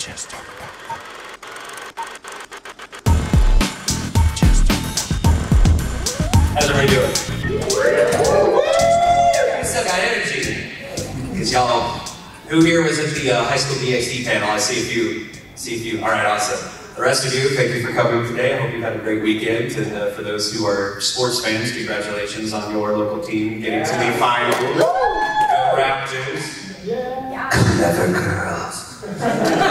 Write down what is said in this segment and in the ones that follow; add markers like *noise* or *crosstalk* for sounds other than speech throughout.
Just talk about How's everybody doing? You still got energy. Because y'all, who here was at the uh, high school DxD panel? I see a few. See a few. All right, awesome. The rest of you, thank you for coming today. I hope you've had a great weekend. And uh, for those who are sports fans, congratulations on your local team getting to the final. Go Raptors. Clever girls. *laughs*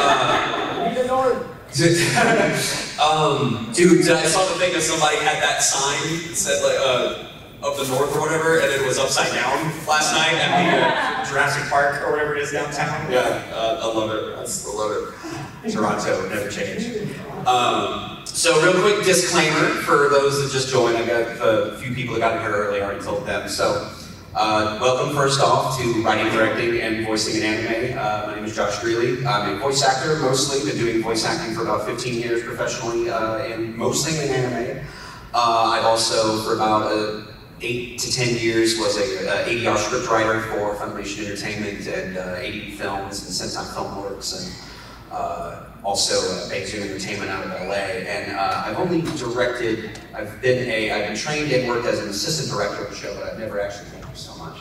*laughs* um, dude, I saw the thing that somebody had that sign that said like uh, of the North or whatever, and it was upside down last night at the uh, Jurassic Park or whatever it is downtown. Yeah, uh, I love it. That's, I love it. Toronto never change. Um, so, real quick disclaimer for those that just joined. I got a few people that got here early. I already told them. So. Uh, welcome first off to writing, directing, and voicing in anime. Uh, my name is Josh Grelle. I'm a voice actor, mostly. Been doing voice acting for about 15 years professionally, uh, and mostly in anime. Uh, I've also, for about uh, eight to 10 years, was a uh, ADR script writer for Funimation Entertainment and uh, ADV Films and Sentai Filmworks, and uh, also uh, Entertainment out of LA. And uh, I've only directed, I've been a, I've been trained and worked as an assistant director of the show, but I've never actually, thank you so much.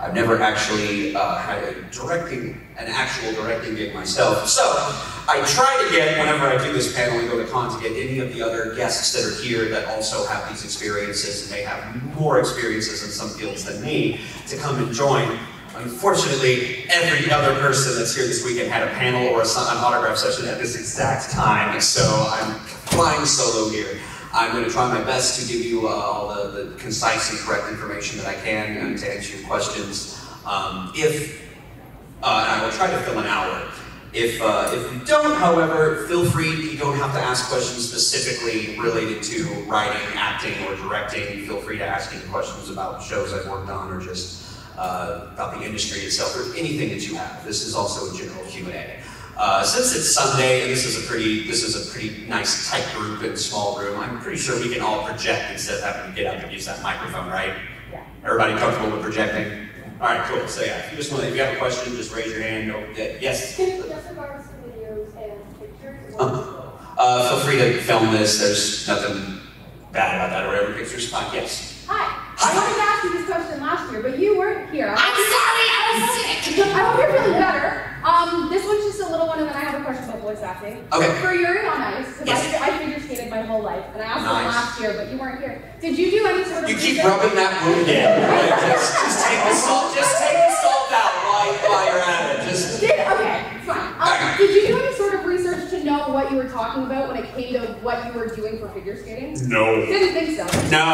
I've never actually uh, had a directing, an actual directing gig myself. So I try to get, whenever I do this panel and go to con, to get any of the other guests that are here that also have these experiences and may have more experiences in some fields than me to come and join. Unfortunately, every other person that's here this weekend had a panel or a, an autograph session at this exact time, so I'm flying solo here. I'm going to try my best to give you uh, all the, the concise and correct information that I can and to answer your questions. Um, if, uh, I will try to fill an hour. If, uh, if we don't, however, feel free, you don't have to ask questions specifically related to writing, acting, or directing. Feel free to ask any questions about shows I've worked on or just uh, about the industry itself or anything that you have. This is also a general Q&A. Uh, since it's Sunday and this is a pretty this is a pretty nice tight group and small room, I'm pretty sure we can all project instead of having to get up and use that microphone, right? Yeah. Everybody comfortable with projecting? All right, cool. So yeah, if you just want, if you have a question, just raise your hand. No, yeah, yes. Just regards to videos and pictures. Uh, uh, feel free to film this. There's nothing bad about that or whatever. Pictures fine. Yes. Hi. I wanted to ask you this question last year, but you weren't here. I'm sorry, I was sick. I hope you're feeling better. Um, this one's just a little one, and then I have a question about voice acting. Okay. For Yuri on Ice, because Yes. I, I figure skated my whole life, and I asked Nice. him last year, but you weren't here. Did you do any sort of You keep research- rubbing that wound in. Right, just, just take the salt. Just take the salt out while, while you're at it. Just. Did, okay, fine. Um, did you do any sort of research to know what you were talking about when it came to what you were doing for figure skating? No. Didn't think so. No.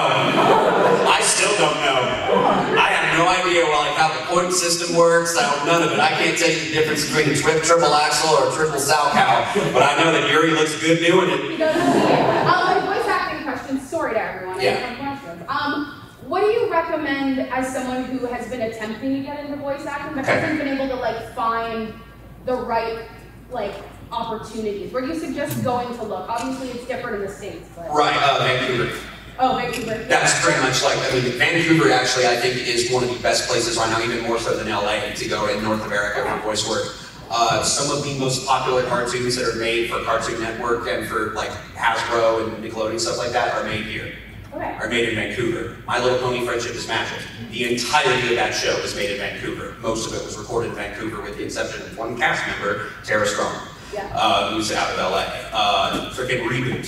I still don't know. I have no idea like how the point system works. I don't none of it. I can't tell you the difference between a twi- triple axle or a triple salchow, but I know that Yuri looks good doing it. He doesn't. Um, my voice acting question, sorry to everyone. Yeah. questions. Um, what do you recommend as someone who has been attempting to get into voice acting but Okay. hasn't been able to like find the right like opportunities? Where do you suggest going to look? Obviously, it's different in the states, but Right, uh, Vancouver. oh, Vancouver. That's pretty much like, I mean, Vancouver actually, I think, is one of the best places right now, even more so than LA, to go in North America for voice work. Uh, some of the most popular cartoons that are made for Cartoon Network and for like Hasbro and Nickelodeon stuff like that are made here. Okay. are made in Vancouver. My Little Pony Friendship is Magic. The entirety of that show was made in Vancouver. Most of it was recorded in Vancouver with the exception of one cast member, Tara Strong, Yeah. uh, who's out of LA. Uh, freaking reboot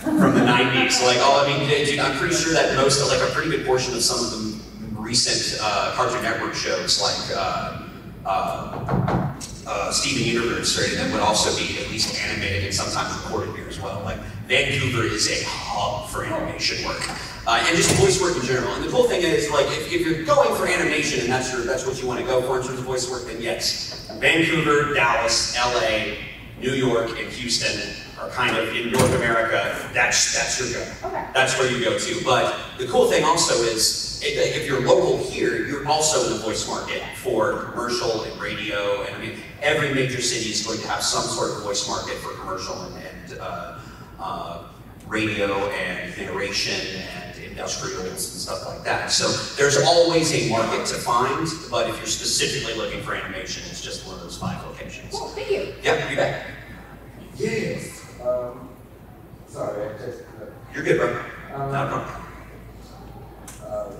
from the 90s. Like, oh, I mean, dude, I'm pretty sure that most, like a pretty good portion of some of the recent uh, Cartoon Network shows, like uh, uh, uh, Steven Universe, right, that would also be at least animated and sometimes recorded here as well. Like Vancouver is a hub for animation work, uh, and just voice work in general. And the cool thing is, like, if, if you're going for animation and that's your that's what you want to go for in terms of voice work, then yes, Vancouver, Dallas, LA, New York, and Houston are kind of in North America. That's that's your go. Okay. That's where you go to. But the cool thing also is, if you're local here, you're also in the voice market for commercial and radio. And I mean, every major city is going to have some sort of voice market for commercial and, and uh, uh, radio and narration and industrials and stuff like that. So there's always a market to find. But if you're specifically looking for animation, it's just one of those five locations things. Cool, oh, thank you. Yep, you back. Yes. Um, sorry, I just. Uh, You're good, bro. Um, no problem. Uh,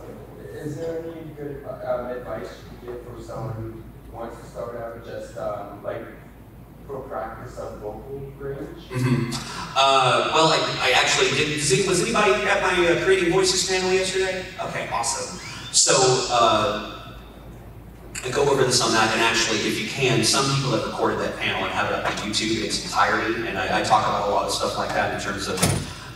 is there any good um, advice you can give for someone who wants to start out just um, like pro practice of vocal range? Mm-hmm. Uh, well, I, I actually did. Was anybody at my uh, Creating Voices panel yesterday? Okay, awesome. So, uh, I go over this on that, and actually, if you can, some people have recorded that panel and have it up on YouTube in its entirety, and I, I talk about a lot of stuff like that in terms of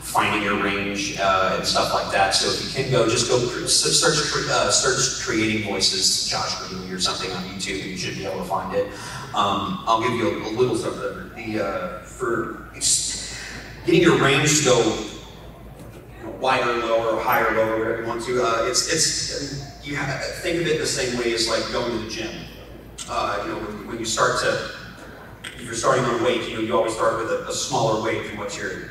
finding your range uh, and stuff like that. So if you can go, just go search uh, search Creating Voices, Josh Grelle or something on YouTube, and you should be able to find it. Um, I'll give you a, a little something. The uh, for getting your range to go wider, lower, or higher, lower, whatever you want to. Uh, it's it's you have, think of it the same way as like going to the gym. Uh, you know, when, when you start to if you're starting on weight, you know, you always start with a, a smaller weight than what you're.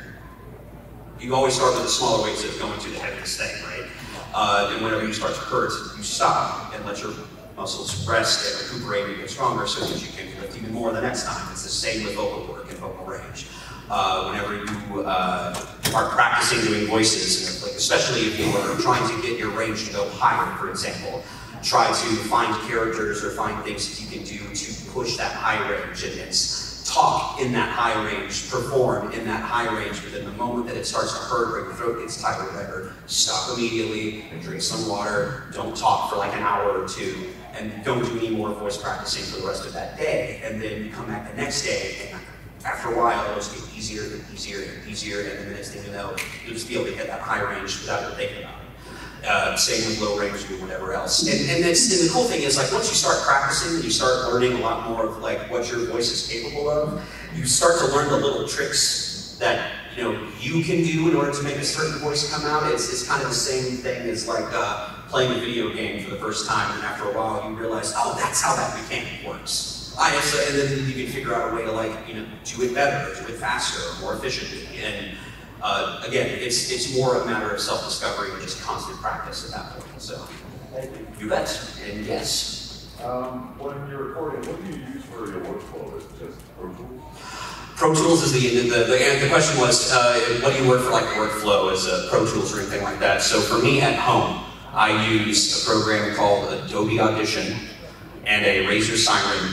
You always start with a smaller weight instead of going to the heaviest thing, right? Uh, and whenever you start to hurt, you stop and let your muscles rest and recuperate and get stronger so that you can lift even more the next time. It's the same with vocal work and vocal range. Uh, whenever you uh, are practicing doing voices, like especially if you are trying to get your range to go higher, for example, try to find characters or find things that you can do to push that high range and, and s- talk in that high range, perform in that high range, but then the moment that it starts to hurt or your throat gets tight or whatever, stop immediately and drink some water. Don't talk for like an hour or two, and don't do any more voice practicing for the rest of that day. And then you come back the next day, and after a while, it'll just get easier and easier and easier, and the next thing you know, you'll just be able to hit that high range without even thinking about it. Uh, same with low range and whatever else. And, and, and the cool thing is, like, once you start practicing and you start learning a lot more of like what your voice is capable of, you start to learn the little tricks that you know you can do in order to make a certain voice come out. It's, it's kind of the same thing as like uh, playing a video game for the first time, and after a while you realize, oh, that's how that mechanic works. I, and then you can figure out a way to like you know do it better, do it faster, more efficiently, and uh, again, it's it's more a matter of self-discovery and just constant practice at that point. So Thank you. you bet. And yes, Um, when you're recording, what do you use for your workflow? Is it just Pro Tools? Pro Tools is the the, the, the question was, uh, what do you work for like workflow as a Pro Tools or anything like that? So for me at home, I use a program called Adobe Audition and a Razer Siren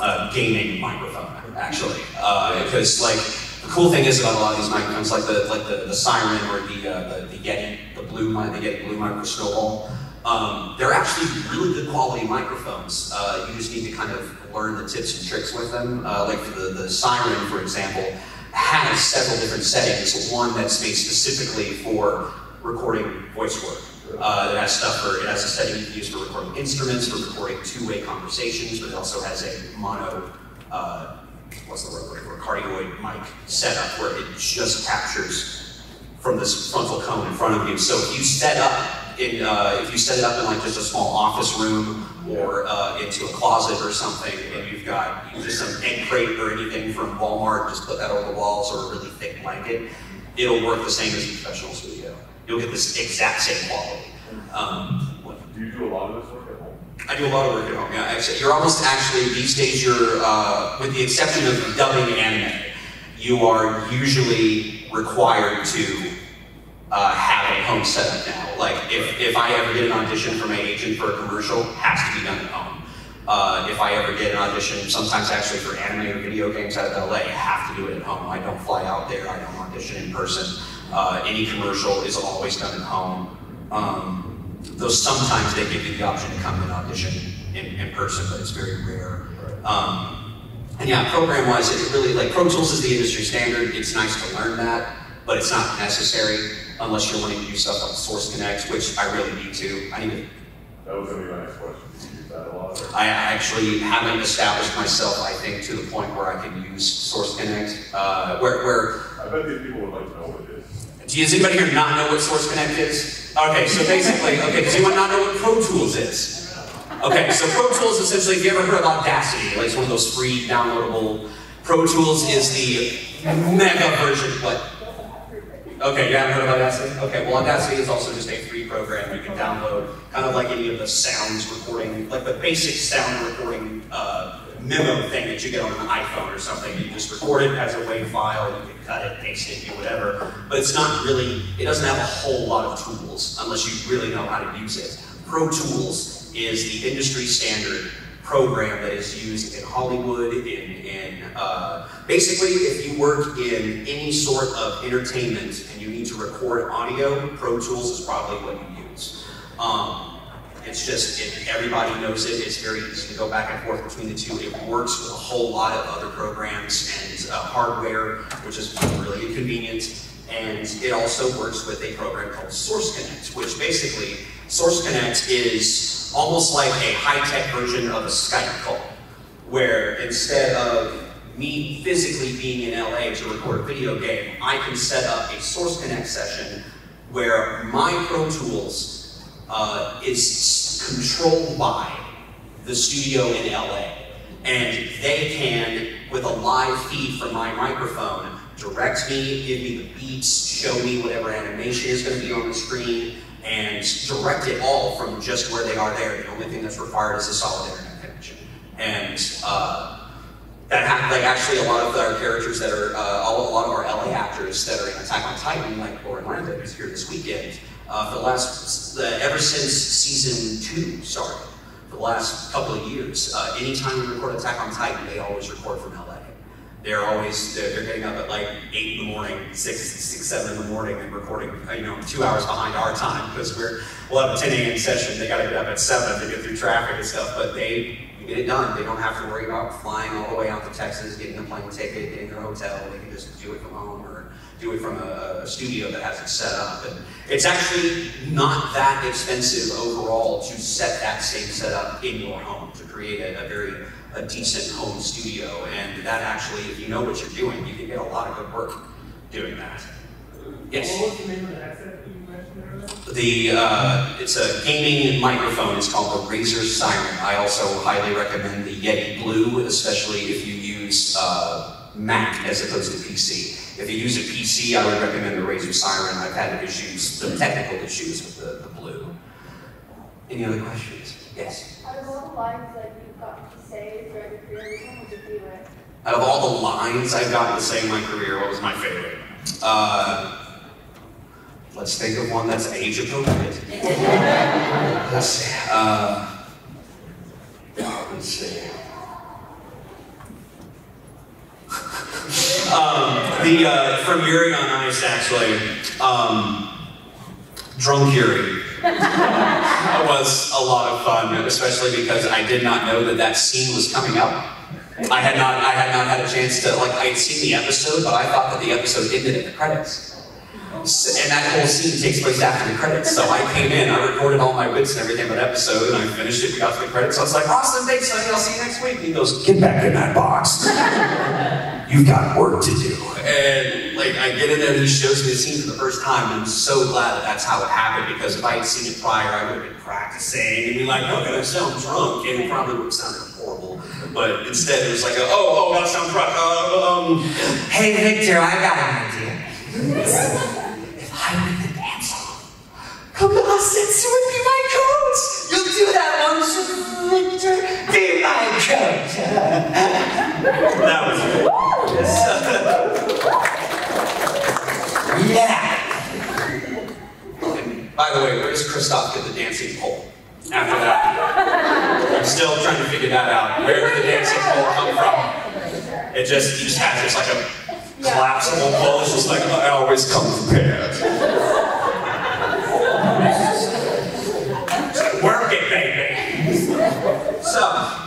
uh, gaming microphone, actually, because like the cool thing is about a lot of these microphones, like the like the, the Siren or the, uh, the the Yeti, the blue the Yeti Blue Micro Snowball. Um, they're actually really good quality microphones. Uh, you just need to kind of learn the tips and tricks with them. Uh, like the, the Siren, for example, has several different settings. One that's made specifically for recording voice work. Uh, it has stuff for, it has a setting you can use for recording instruments, for recording two-way conversations, but it also has a mono, uh, what's the word, for cardioid mic setup where it just captures from this frontal cone in front of you. So if you set up in, uh, if you set it up in like just a small office room or uh, into a closet or something, and you've got just some egg crate or anything from Walmart, just put that over the walls or a really thick blanket, it'll work the same as a professional. You'll get this exact same quality. Um, what- Do you do a lot of this work at home? I do a lot of work at home. Yeah, actually, you're almost actually these days. You're, uh, with the exception of dubbing anime, you are usually required to uh, have a home setup now. Like if, if I ever get an audition for my agent for a commercial, it has to be done at home. Uh, if I ever get an audition, sometimes actually for anime or video games out of LA, I have to do it at home. I don't fly out there. I don't audition in person. Uh, any commercial is always done at home. Um, though sometimes they give you the option to come and audition in, in person, but it's very rare. Um, and yeah, program-wise, it really like Pro Tools is the industry standard. It's nice to learn that, but it's not necessary unless you're wanting to do stuff like Source Connect, which I really need to. I need to. That was gonna be my next question. You use that a lot? or- I actually haven't established myself, I think, to the point where I can use Source Connect. Uh, where, where I bet these people would like to know what it is. Does anybody here not know what Source Connect is? Okay, so basically, okay, does anyone not know what Pro Tools is? Okay, so Pro Tools essentially, if you ever heard of Audacity, like it's one of those free downloadable. Pro Tools is the mega version. What? Okay, you haven't heard of Audacity? Okay, well, Audacity is also just a free program you can download, kind of like any of the sounds recording, like the basic sound recording uh, memo thing that you get on an iPhone or something. You just record it as a WAV file, you can cut it, paste it, do whatever. But it's not really, it doesn't have a whole lot of tools unless you really know how to use it. Pro Tools is the industry standard program that is used in Hollywood, in, in uh, basically if you work in any sort of entertainment and you need to record audio, Pro Tools is probably what you use. Um, it's just, it, everybody knows it. It's very easy to go back and forth between the two. It works with a whole lot of other programs and uh, hardware, which is really inconvenient. And it also works with a program called Source Connect, which basically, Source Connect is almost like a high-tech version of a Skype call, where instead of me physically being in LA to record a video game, I can set up a Source Connect session where my Pro Tools uh, is controlled by the studio in LA. And they can, with a live feed from my microphone, direct me, give me the beats, show me whatever animation is going to be on the screen, and direct it all from just where they are there. The only thing that's required is a solid internet connection. And uh, that like actually a lot of our characters that are, uh, a lot of our LA actors that are in Attack on Titan, like Lauren Landa, who's here this weekend, uh, for the last, uh, ever since season two started, for the last couple of years. Uh, anytime we record Attack on Titan, they always record from LA. They're always, they're, they're getting up at like 8 in the morning, 6, 6, 7 in the morning and recording, uh, you know, two hours behind our time because we're, we'll have a 10 a.m. session. They got to get up at 7 to get through traffic and stuff, but they get it done. They don't have to worry about flying all the way out to Texas, getting a plane ticket, getting their hotel. They can just do it from home or do it from a, a studio that has it set up. And it's actually not that expensive overall to set that same setup in your home, to create a, a very a decent home studio. And that actually, if you know what you're doing, you can get a lot of good work doing that. Yes? What was the name of the headset that you mentioned earlier? The uh, it's a gaming microphone. It's called the Razer Siren. I also highly recommend the Yeti Blue, especially if you use uh, Mac as opposed to PC. If you use a PC, I would recommend the Razer Siren. I've had issues, some technical issues with the, the Blue. Any other questions? Yes. Out of all the lines that you've gotten to say throughout your career, which one was your favorite? Out of all the lines I've gotten to say in my career, what was my favorite? Uh, let's think of one that's age appropriate. *laughs* let's see. Uh, let's see. *laughs* um, the uh, from Yuri on Ice, actually, um, drunk Yuri was a lot of fun, especially because I did not know that that scene was coming up. I had not, I had not had a chance to like. I had seen the episode, but I thought that the episode ended at the credits. And that whole scene takes place after the credits. So I came in, I recorded all my bits and everything the episode, and I finished it. We got to the credits. So I was like, "Awesome, thanks, Sonny. I'll see you next week." And he goes, "Get back in that box. *laughs* You've got work to do." And like, I get in there, and he shows me the scene for the first time, and I'm so glad that that's how it happened. Because if I had seen it prior, I would have been practicing and be like, "How can I sound drunk?" And it probably would have sounded horrible. But instead, it was like, a, "Oh, oh, gotta sound drunk." Uh, um, Hey Victor, I got an idea. *laughs* if I win the dance off, come to us and swim be my coach. You'll do that, won't you, Victor? Be my coach. that was yeah. By the way, where does Christophe get the dancing pole? After that, I'm still trying to figure that out. Where did the dancing pole come from? It just he just has it's like a collapsible pole. It's just like I always come prepared. Work it, baby. So.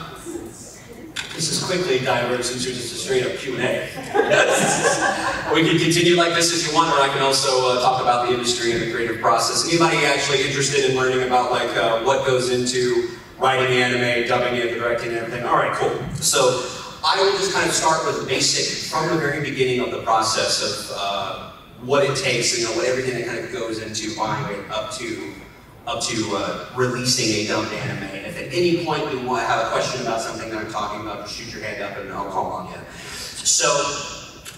This is quickly diverts into just a straight up Q&A. *laughs* we can continue like this if you want, or I can also uh, talk about the industry and the creative process. Anybody actually interested in learning about like uh, what goes into writing anime, dubbing it, directing everything? All right, cool. So I will just kind of start with basic, from the very beginning of the process of uh, what it takes, you know, what everything that kind of goes into buying it up to up to uh, releasing a dubbed anime. And if at any point you want to have a question about something that I'm talking about, just shoot your hand up and I'll call on you. So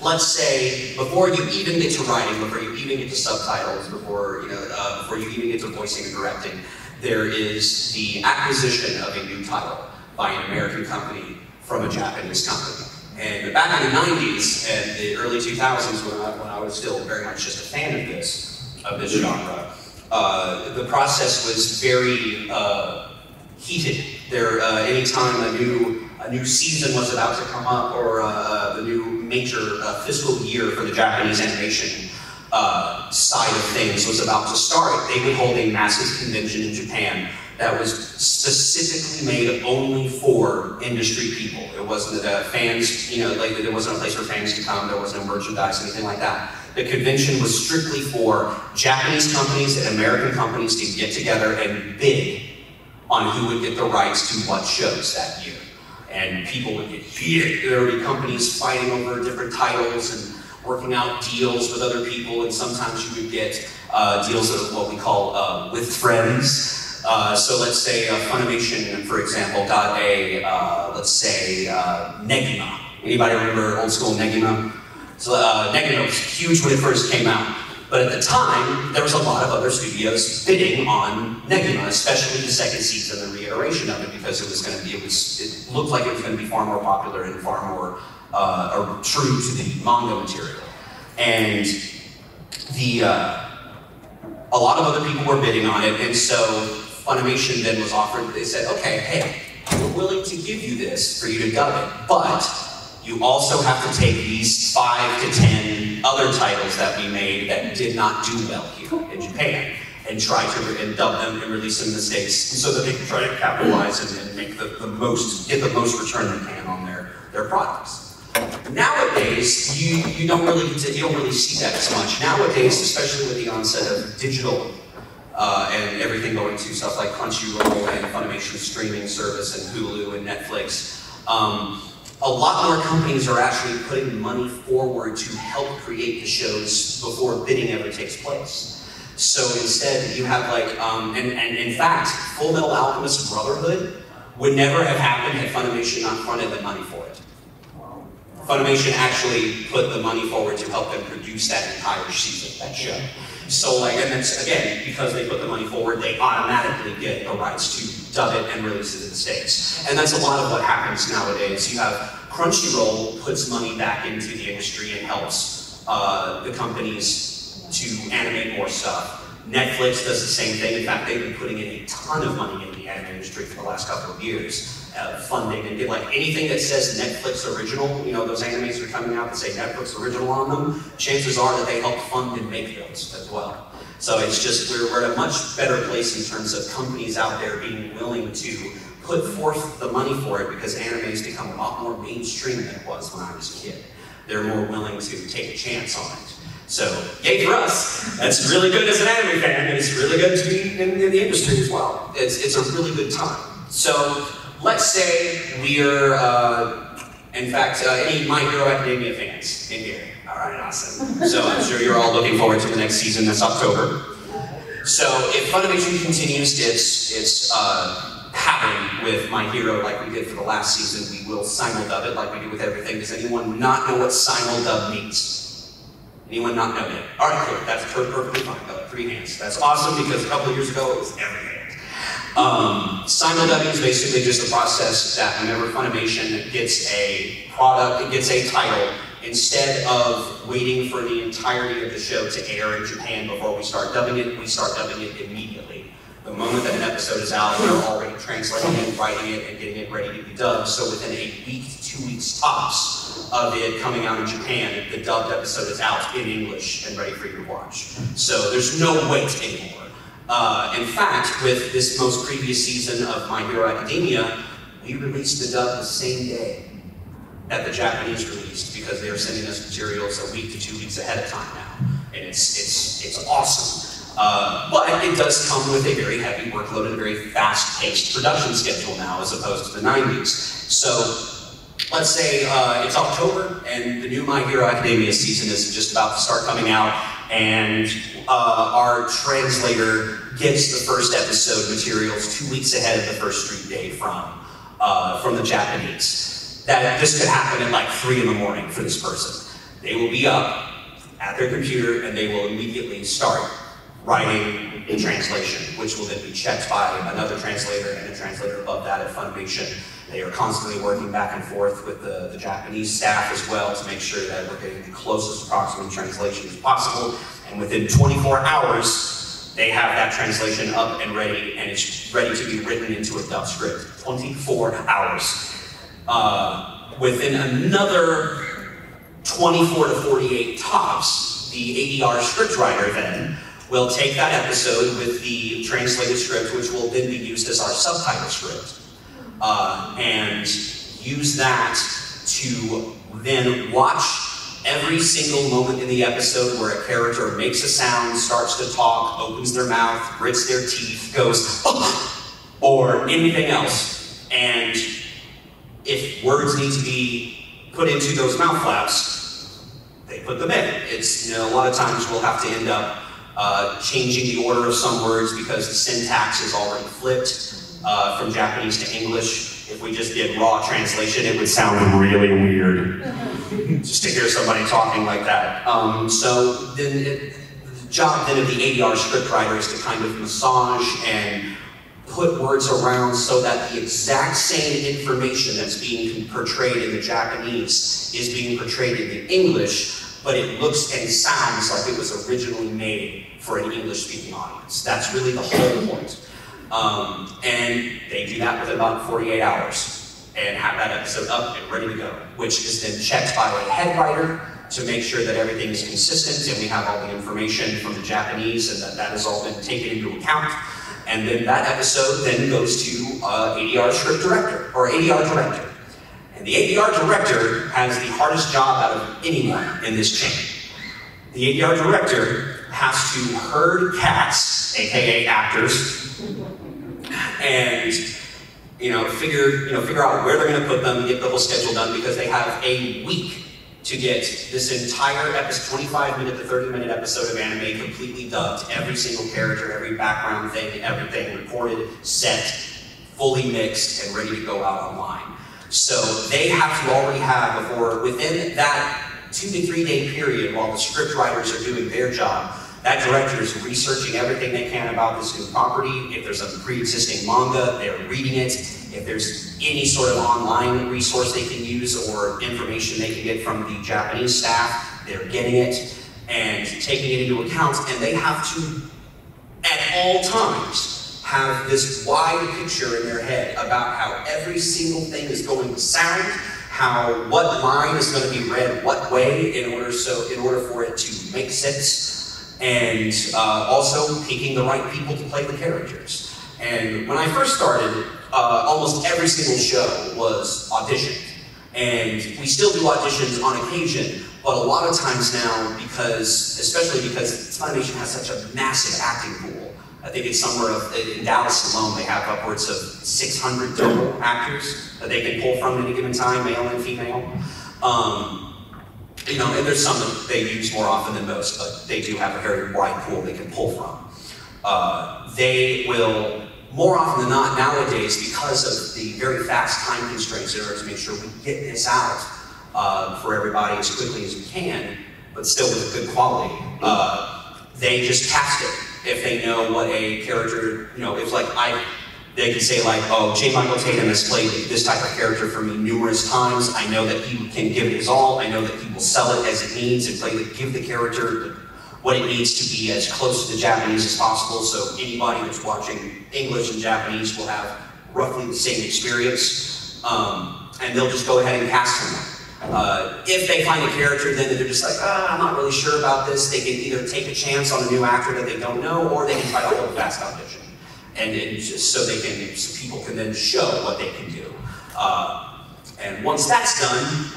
let's say before you even get to writing, before you even get to subtitles, before you know, uh, before you even get to voicing and directing, there is the acquisition of a new title by an American company from a Japanese company. And back in the 90s and the early 2000s, when I, when I was still very much just a fan of this, of this genre, uh, the process was very uh, heated. There, uh, anytime a new a new season was about to come up or uh, the new major uh, fiscal year for the Japanese animation side of things was about to start, they would hold a massive convention in Japan that was specifically made only for industry people. It wasn't that fans, you know, like there wasn't a place for fans to come, there was no merchandise, anything like that. The convention was strictly for Japanese companies and American companies to get together and bid on who would get the rights to what shows that year. And people would get heated. There would be companies fighting over different titles and working out deals with other people, and sometimes you would get uh, deals of what we call uh, with friends. Uh, so let's say uh, Funimation, for example, got a, uh, let's say, uh, Negima. Anybody remember old school Negima? So uh, Negima was huge when it first came out. But at the time, there was a lot of other studios bidding on Negima, especially the second season, the reiteration of it, because it was going to be, it was, it looked like it was going to be far more popular and far more uh, true to the manga material. And the, uh, a lot of other people were bidding on it, and so Funimation then was offered, they said, okay, hey, we're willing to give you this for you to dub it, but you also have to take these five to ten other titles that we made that did not do well here in Japan and try to and dub them and release them in the States so that they can try to capitalize and, and make the, the most, get the most return they can on their, their products. Nowadays, you, you don't really you don't really see that as much. Nowadays, especially with the onset of digital uh, and everything going to stuff like Crunchyroll and Funimation streaming service and Hulu and Netflix. Um, a lot more companies are actually putting money forward to help create the shows before bidding ever takes place. So instead, you have like, um, and, and in fact, Fullmetal Alchemist Brotherhood would never have happened had Funimation not fronted the money for it. Funimation actually put the money forward to help them produce that entire season, that show. So like, and then again, because they put the money forward, they automatically get the rights to dub it and release it in the States. And that's a lot of what happens nowadays. You have Crunchyroll puts money back into the industry and helps uh, the companies to animate more stuff. Netflix does the same thing. In fact, they've been putting in a ton of money in the anime industry for the last couple of years, uh, funding and like anything that says Netflix original. You know, those animes are coming out that say Netflix original on them. Chances are that they help fund and make those as well. So it's just we're, we're at a much better place in terms of companies out there being willing to put forth the money for it because anime has become a lot more mainstream than it was when I was a kid. They're more willing to take a chance on it. So, yay for us. That's really good as an anime fan, and it's really good to be in, in the industry as well. It's, it's a really good time. So, let's say we're, uh, in fact, uh, any My Hero Academia fans in here? All right, awesome. So, I'm sure you're all looking forward to the next season this October. So, if Funimation continues its, its uh, with My Hero like we did for the last season, we will simuldub it like we do with everything. Does anyone not know what simuldub means? Anyone not know yet? All right, cool. That's perfectly fine. Got three hands. That's awesome because a couple of years ago it was every hand. Um, simuldubbing is basically just a process that whenever Funimation gets a product, it gets a title, instead of waiting for the entirety of the show to air in Japan before we start dubbing it, we start dubbing it immediately. The moment that an episode is out, we're already translating it, writing it, and getting it ready to be dubbed. So within a week two weeks tops of it coming out in Japan, the dubbed episode is out in English and ready for you to watch. So there's no wait anymore. Uh, in fact, with this most previous season of My Hero Academia, we released the dub the same day that the Japanese released because they are sending us materials a week to two weeks ahead of time now, and it's it's it's awesome. Uh, but it does come with a very heavy workload and a very fast-paced production schedule now, as opposed to the 90s. So let's say uh, it's October and the new My Hero Academia season is just about to start coming out, and uh, our translator gets the first episode materials two weeks ahead of the first street day from uh, from the Japanese. That this could happen at like three in the morning for this person. They will be up at their computer and they will immediately start writing a translation, which will then be checked by another translator and a translator above that at Funimation. They are constantly working back and forth with the, the Japanese staff as well to make sure that we're getting the closest approximate translation as possible. And within 24 hours, they have that translation up and ready, and it's ready to be written into a dub script. 24 hours. Uh, within another 24 to 48 tops, the ADR scriptwriter then will take that episode with the translated script, which will then be used as our subtitle script, uh, and use that to then watch every single moment in the episode where a character makes a sound, starts to talk, opens their mouth, grits their teeth, goes, "Oh," or anything else. And if words need to be put into those mouth flaps, they put them in. It's, you know, a lot of times we'll have to end up uh, changing the order of some words because the syntax is already flipped uh, from Japanese to English. If we just did raw translation, it would sound really weird *laughs* just to hear somebody talking like that. Um, so then it, the job then of the ADR scriptwriter is to kind of massage and put words around so that the exact same information that's being portrayed in the Japanese is being portrayed in the English, but it looks and sounds like it was originally made for an English-speaking audience. That's really the whole point. Um, and they do that within about 48 hours and have that episode up and ready to go, which is then checked by a head writer to make sure that everything is consistent and we have all the information from the Japanese and that that has all been taken into account. And then that episode then goes to uh, ADR script director or ADR director. And the ADR director has the hardest job out of anyone in this chain. The ADR director has to herd cats, aka actors, and you know figure you know figure out where they're going to put them, get the whole schedule done because they have a week to get this entire episode, 25 minute to 30 minute episode of anime completely dubbed, every single character, every background thing, everything recorded, set, fully mixed, and ready to go out online. So they have to already have before within that two to three day period while the script writers are doing their job. That director is researching everything they can about this new property. If there's a pre-existing manga, they're reading it. If there's any sort of online resource they can use or information they can get from the Japanese staff, they're getting it and taking it into account. And they have to, at all times, have this wide picture in their head about how every single thing is going to sound, how what line is going to be read what way in order so in order for it to make sense and uh, also picking the right people to play the characters. And when I first started, uh, almost every single show was auditioned. And we still do auditions on occasion, but a lot of times now, because, especially because Funimation has such a massive acting pool, I think it's somewhere of, in Dallas alone, they have upwards of 600 total actors that they can pull from at any given time, male and female. Um, you know, and there's some that they use more often than most, but they do have a very wide pool they can pull from. Uh, they will, more often than not nowadays, because of the very fast time constraints in order to make sure we get this out uh, for everybody as quickly as we can, but still with good quality, uh, they just cast it if they know what a character, you know, if like I they can say like, oh, J. Michael Tatum has played this type of character for me numerous times. I know that he can give it his all. I know that he will sell it as it needs and play the, give the character what it needs to be as close to the Japanese as possible. So anybody that's watching English and Japanese will have roughly the same experience. Um, and they'll just go ahead and cast them. Uh, if they find a character, then they're just like, ah, I'm not really sure about this. They can either take a chance on a new actor that they don't know, or they can try to hold a fast audition and, and just so they can, so people can then show what they can do. Uh, and once that's done,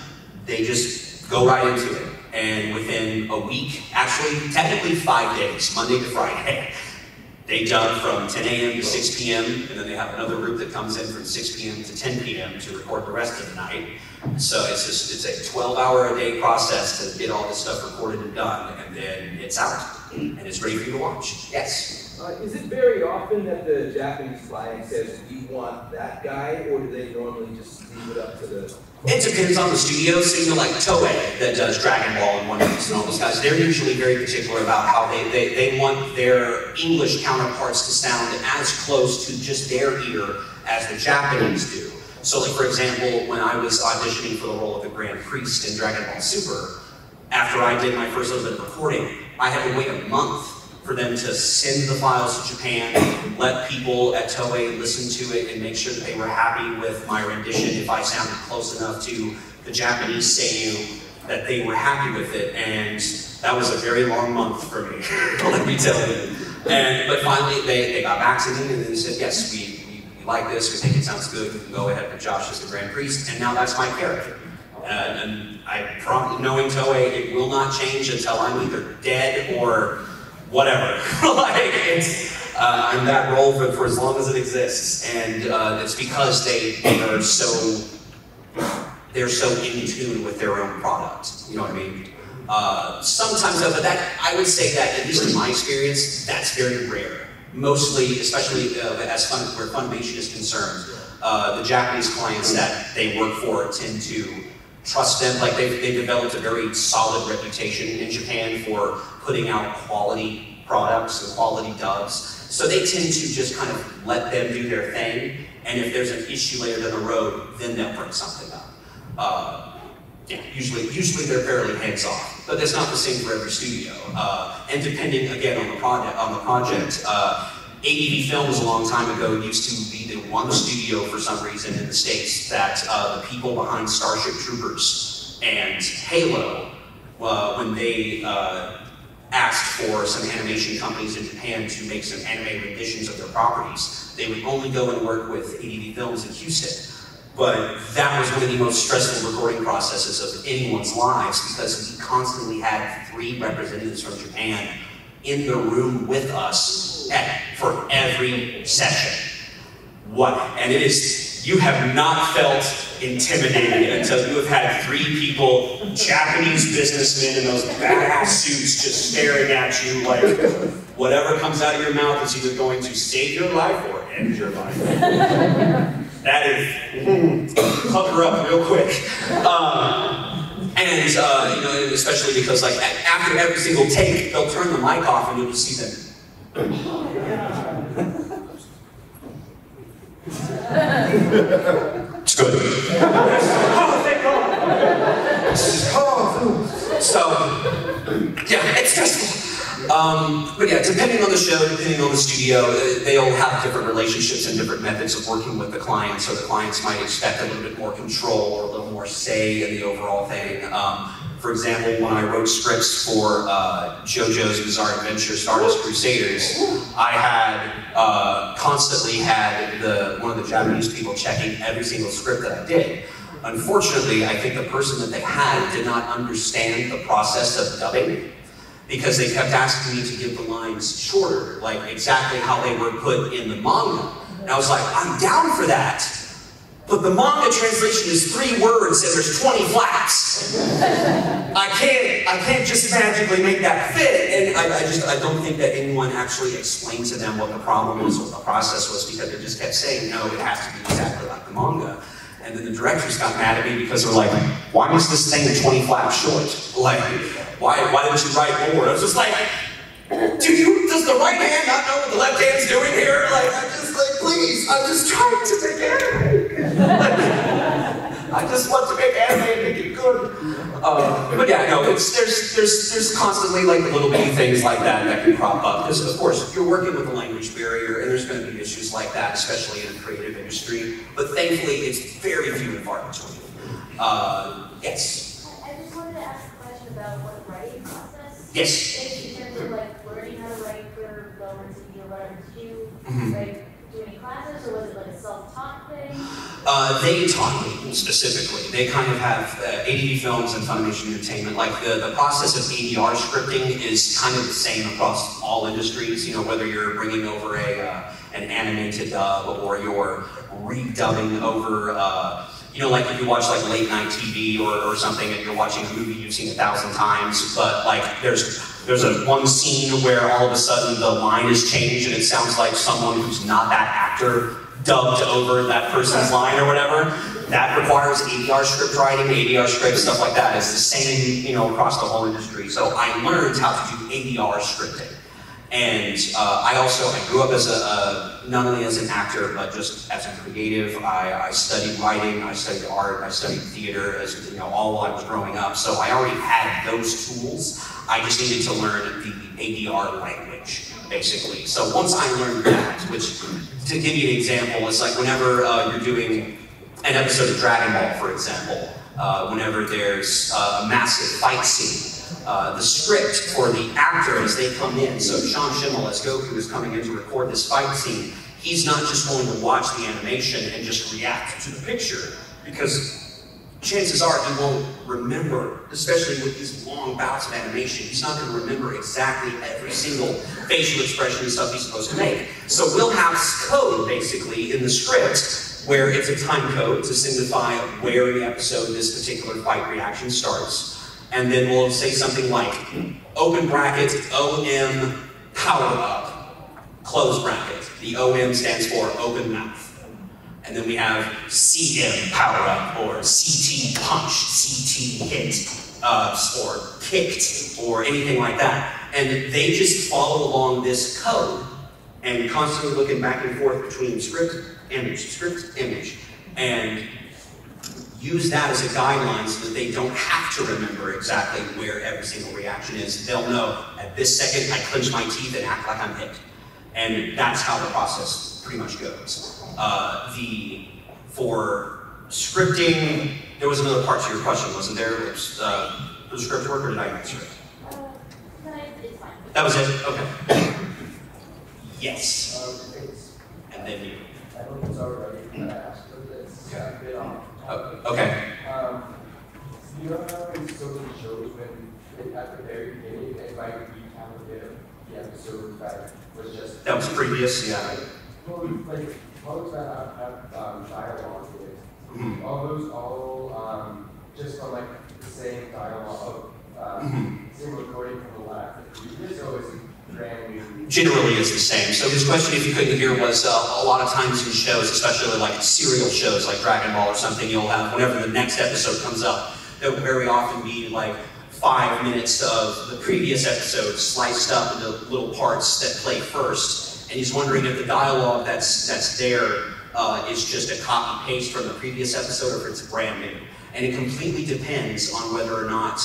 they just go right into it. And within a week, actually, technically five days, Monday to Friday, *laughs* they done from 10 a.m. to 6 p.m. And then they have another group that comes in from 6 p.m. to 10 p.m. to record the rest of the night. So it's just it's a 12-hour a day process to get all this stuff recorded and done, and then it's out and it's ready for you to watch. Yes. Uh, is it very often that the Japanese client says, we want that guy, or do they normally just leave it up to the? It depends on the studio. So, you know, like Toei that does Dragon Ball and One Piece and all those guys, they're usually very particular about how they, they, they want their English counterparts to sound as close to just their ear as the Japanese do. So, like, for example, when I was auditioning for the role of the Grand Priest in Dragon Ball Super, after I did my first little bit of recording, I had to wait a month for them to send the files to Japan, let people at Toei listen to it, and make sure that they were happy with my rendition if I sounded close enough to the Japanese Seiyu, that they were happy with it. And that was a very long month for me, *laughs* let me tell you. And but finally they, they got back to me and they said, yes, we, we, we like this, we think it sounds good, we can go ahead with Josh as the Grand Priest, and now that's my character. And I probably, knowing Toei, it will not change until I'm either dead or whatever. *laughs* like it's, uh, I'm that role for, for as long as it exists, and uh, it's because they, are so they're so in tune with their own product. You know what I mean? Uh, sometimes, though, but that I would say that at least in my experience, that's very rare. Mostly, especially uh, as fun, where Funimation is concerned, uh, the Japanese clients that they work for tend to trust them. Like they've, they developed a very solid reputation in Japan for putting out quality products and quality dubs. So they tend to just kind of let them do their thing. And if there's an issue later down the road, then they'll bring something up. Uh, yeah, usually, usually they're fairly hands off, but that's not the same for every studio. Uh, and depending again on the project, on the project, uh, ADV Films a long time ago used to be the one studio for some reason in the states that uh, the people behind Starship Troopers and Halo, uh, when they uh, asked for some animation companies in Japan to make some anime renditions of their properties, they would only go and work with ADV Films in Houston. But that was one of the most stressful recording processes of anyone's lives because we constantly had three representatives from Japan in the room with us at, for every session. What? And it is, you have not felt intimidated until you have had three people, Japanese businessmen in those badass suits just staring at you like whatever comes out of your mouth is either going to save your life or end your life. That is, mm, her up real quick. Um, and, uh, you know, especially because, like, after every single take, they'll turn the mic off and you'll just see them. good. *laughs* So, yeah, it's stressful. Um, but yeah, depending on the show, depending on the studio, uh, they all have different relationships and different methods of working with the client. So the clients might expect a little bit more control or a little more say in the overall thing. Um, for example, when I wrote scripts for uh, JoJo's Bizarre Adventure Stardust Crusaders, I had uh, constantly had the one of the Japanese people checking every single script that I did. Unfortunately, I think the person that they had did not understand the process of dubbing because they kept asking me to give the lines shorter, like exactly how they were put in the manga. And I was like, I'm down for that. But the manga translation is three words and there's 20 flaps. I can't, I can't just magically make that fit. And I, I just, I don't think that anyone actually explained to them what the problem was, what the process was, because they just kept saying, no, it has to be exactly like the manga. And then the directors got mad at me because they're like, why was this thing 20 flaps short? Like, why, why didn't you write more? I was just like, do you, does the right hand not know what the left hand's doing here? Like, I'm just like, please, I'm just trying to take anime. I just want to make anime and make it good. Uh, but yeah, no, it's, there's, there's, there's constantly like little bitty things like that that can crop up. Because of course, if you're working with a language barrier and there's going to be issues like that, especially in the creative industry. But thankfully, it's very few and far between. Uh, yes. I just wanted to ask a question about what writing process Yes. is in terms of like learning how to write for lower or whatever. Did you Mhm. like do any classes or was it like a self-taught thing? Uh, they taught me specifically. They kind of have uh, ADV Films and Funimation Entertainment. Like the, the process of ADR scripting is kind of the same across all industries. You know, whether you're bringing over a uh, an animated dub or you're redubbing over. Uh, you know, like if you watch like late night TV or, or something and you're watching a movie you've seen a thousand times, but like there's there's a one scene where all of a sudden the line is changed and it sounds like someone who's not that actor dubbed over that person's line or whatever. That requires ADR script writing, ADR script, stuff like that. It's the same, you know, across the whole industry. So I learned how to do ADR scripting. And uh, I also, I grew up as a, a, not only as an actor, but just as a creative. I, I studied writing, I studied art, I studied theater, as you know, all while I was growing up. So I already had those tools. I just needed to learn the ADR language, basically. So once I learned that, which, to give you an example, it's like whenever uh, you're doing an episode of Dragon Ball, for example, uh, whenever there's a massive fight scene, uh, the script for the actor as they come in. So Sean Schemmel as Goku is coming in to record this fight scene. He's not just going to watch the animation and just react to the picture because chances are he won't remember, especially with these long bouts of animation, he's not going to remember exactly every single facial expression and stuff he's supposed to make. So we'll have code basically in the script where it's a time code to signify where in the episode this particular fight reaction starts and then we'll say something like open bracket OM power up, close bracket. The OM stands for open mouth. And then we have CM power up or CT punch, CT hit, uh, or kicked, or anything like that. And they just follow along this code and constantly looking back and forth between script, image, script, image. And use that as a guideline so that they don't have to remember exactly where every single reaction is. They'll know at this second I clench my teeth and act like I'm hit. And that's how the process pretty much goes. Uh, the for scripting, there was another part to your question, wasn't there? It was, uh, the script work, or did I answer it? Uh. That was it. Okay. yes. And then you. I it's already, asked for this. Oh, okay. Um, you know how many shows when at the very beginning it might recount the episode that was just. That was previous. Yeah. Well, like, of that have, have um, dialogue in it. Mhm. All um, just from like the same dialogue of, um, same recording from the previous, so it's generally is the same. So his question, if you couldn't hear, was uh, a lot of times in shows, especially like serial shows like Dragon Ball or something, you'll have whenever the next episode comes up, there will very often be like five minutes of the previous episode sliced up into little parts that play first. And he's wondering if the dialogue that's that's there uh, is just a copy paste from the previous episode or if it's brand new. And it completely depends on whether or not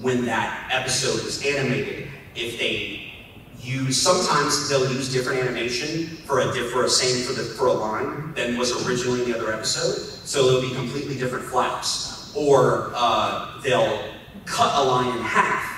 when that episode was animated, if they use sometimes they'll use different animation for a diff, for a same for the for a line than was originally in the other episode. So it'll be completely different flaps, or uh, they'll cut a line in half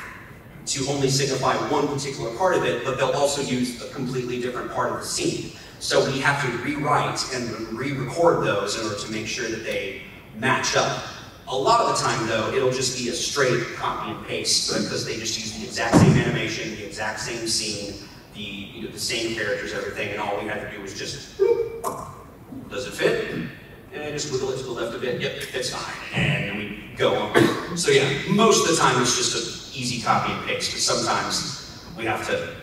to only signify one particular part of it, but they'll also use a completely different part of the scene. So we have to rewrite and re-record those in order to make sure that they match up. A lot of the time, though, it'll just be a straight copy and paste because they just use the exact same animation, the exact same scene, the you know, the same characters, everything, and all we had to do was just does it fit? And just wiggle it to the left a bit. Yep, it fits fine, and then we go on. So yeah, most of the time it's just an easy copy and paste, but sometimes we have to